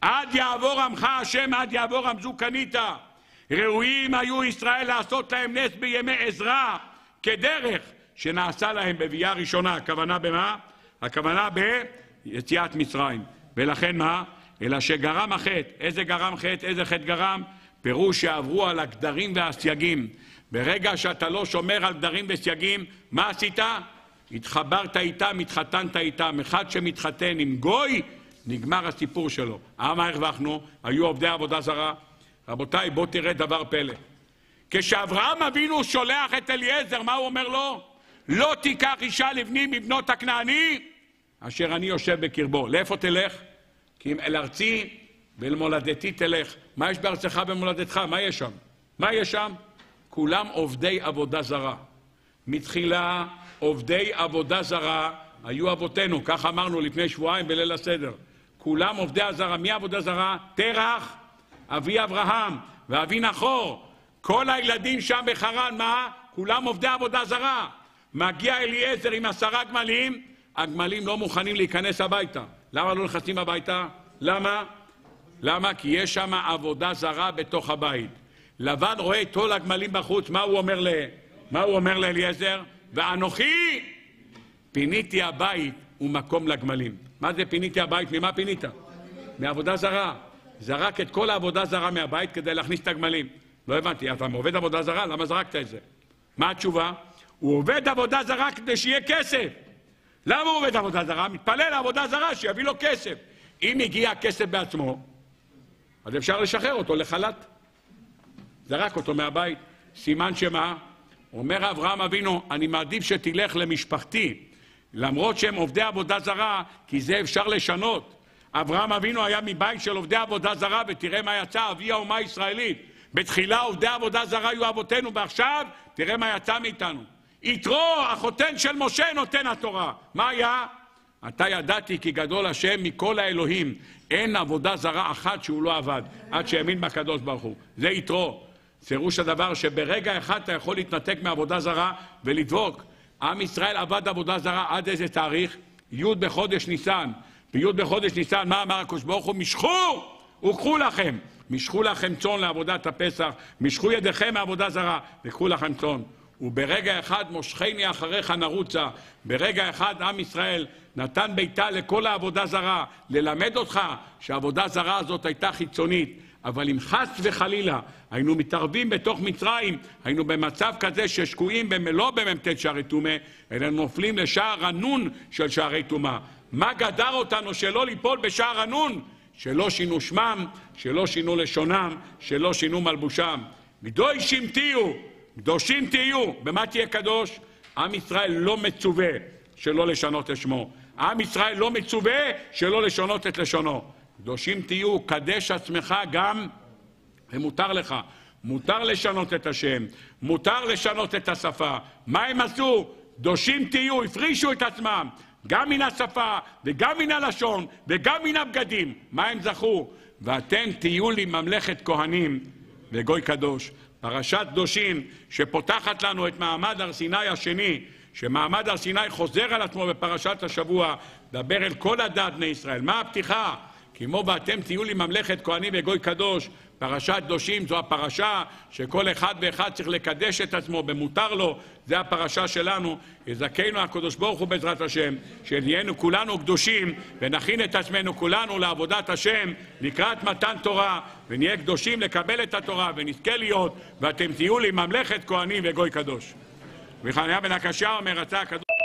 A: עד יעבור עמך השם, עד יעבור עמזו קנית. ראויים היו ישראל לעשות להם נס בימי עזרא, כדרך שנעשה להם בביאה ראשונה. הכוונה במה? הכוונה ביציאת מצרים. ולכן מה? אלא שגרם החטא. איזה גרם חטא? איזה חטא גרם? פירוש שעברו על הגדרים והסייגים. ברגע שאתה לא שומר על גדרים וסייגים, מה עשית? התחברת איתם, התחתנת איתם. אחד שמתחתן עם גוי, נגמר הסיפור שלו. מה הרווחנו? היו עובדי עבודה זרה. רבותיי, בואו תראה דבר פלא. כשאברהם אבינו שולח את אליעזר, מה הוא אומר לו? לא תיקח אישה לבני מבנות הכנעני, אשר אני יושב בקרבו. לאיפה תלך? כי אם אל ארצי ואל מולדתי תלך. מה יש בארצך ובמולדתך? מה יש שם? מה יש שם? כולם עובדי עבודה זרה. מתחילה עובדי עבודה זרה היו אבותינו, כך אמרנו לפני שבועיים בליל הסדר. כולם עובדי הזרה. מי עבודה זרה? תרח, אבי אברהם ואבי נחור. כל הילדים שם בחרן, מה? כולם עובדי עבודה זרה. מגיע אליעזר עם עשרה גמלים, הגמלים לא מוכנים להיכנס הביתה. למה לא נכנסים הביתה? למה? למה? כי יש שם עבודה זרה בתוך הבית. לבן רואה את כל הגמלים בחוץ, מה הוא אומר, ל... מה הוא אומר לאליעזר? ואנוכי פיניתי הבית ומקום לגמלים. מה זה פיניתי הבית? ממה פינית? מעבודה זרה. זרק את כל העבודה זרה מהבית כדי להכניס את הגמלים. לא הבנתי, אתה עובד עבודה זרה? למה זרקת את זה? מה התשובה? הוא עובד עבודה זרה כדי שיהיה כסף. למה הוא עובד עבודה זרה? מתפלל לעבודה זרה, שיביא לו כסף. אם הגיע הכסף בעצמו, אז אפשר לשחרר אותו לחל"ת. זרק אותו מהבית. סימן שמה? אומר אברהם אבינו, אני מעדיף שתלך למשפחתי, למרות שהם עובדי עבודה זרה, כי זה אפשר לשנות. אברהם אבינו היה מבית של עובדי עבודה זרה, ותראה מה יצא, אבי האומה הישראלית. בתחילה עובדי עבודה זרה היו אבותינו, ועכשיו תראה מה יצא מאיתנו. יתרו, החותן של משה, נותן התורה. מה היה? אתה ידעתי כי גדול השם מכל האלוהים. אין עבודה זרה אחת שהוא לא עבד, עד שהאמין בקדוש ברוך הוא. זה יתרו. פירוש הדבר שברגע אחד אתה יכול להתנתק מעבודה זרה ולדבוק. עם ישראל עבד עבודה זרה עד איזה תאריך? י' בחודש ניסן. בי' בחודש ניסן, מה אמר הקדוש ברוך הוא? משכו וקחו לכם. משכו לכם צאן לעבודת הפסח, משכו ידיכם מעבודה זרה וקחו לכם צאן. וברגע אחד מושכני אחריך נרוצה. ברגע אחד עם ישראל נתן ביתה לכל העבודה זרה, ללמד אותך שהעבודה זרה הזאת הייתה חיצונית. אבל אם חס וחלילה היינו מתערבים בתוך מצרים, היינו במצב כזה ששקועים לא במ"ט שערי טומא, אלא נופלים לשער הנון של שערי טומאה. מה גדר אותנו שלא ליפול בשער הנון? שלא שינו שמם, שלא שינו לשונם, שלא שינו מלבושם. קדושים תהיו, קדושים תהיו. במה תהיה קדוש? עם ישראל לא מצווה שלא לשנות את שמו. עם ישראל לא מצווה שלא לשנות את לשונו. קדושים תהיו, קדש עצמך גם, ומותר לך. מותר לשנות את השם, מותר לשנות את השפה. מה הם עשו? קדושים תהיו, הפרישו את עצמם, גם מן השפה, וגם מן הלשון, וגם מן הבגדים. מה הם זכו? ואתם תהיו לי ממלכת כהנים וגוי קדוש. פרשת קדושים שפותחת לנו את מעמד הר סיני השני, שמעמד הר סיני חוזר על עצמו בפרשת השבוע, דבר אל כל הדת בני ישראל. מה הפתיחה? כמו ואתם תהיו לי ממלכת כהנים וגוי קדוש, פרשת קדושים זו הפרשה שכל אחד ואחד צריך לקדש את עצמו במותר לו, זה הפרשה שלנו. יזכנו הקדוש ברוך הוא בעזרת השם, שנהיינו כולנו קדושים ונכין את עצמנו כולנו לעבודת השם לקראת מתן תורה, ונהיה קדושים לקבל את התורה ונזכה להיות, ואתם תהיו לי ממלכת כהנים וגוי קדוש. וחניה בן הקשה אומר, רצה הקדוש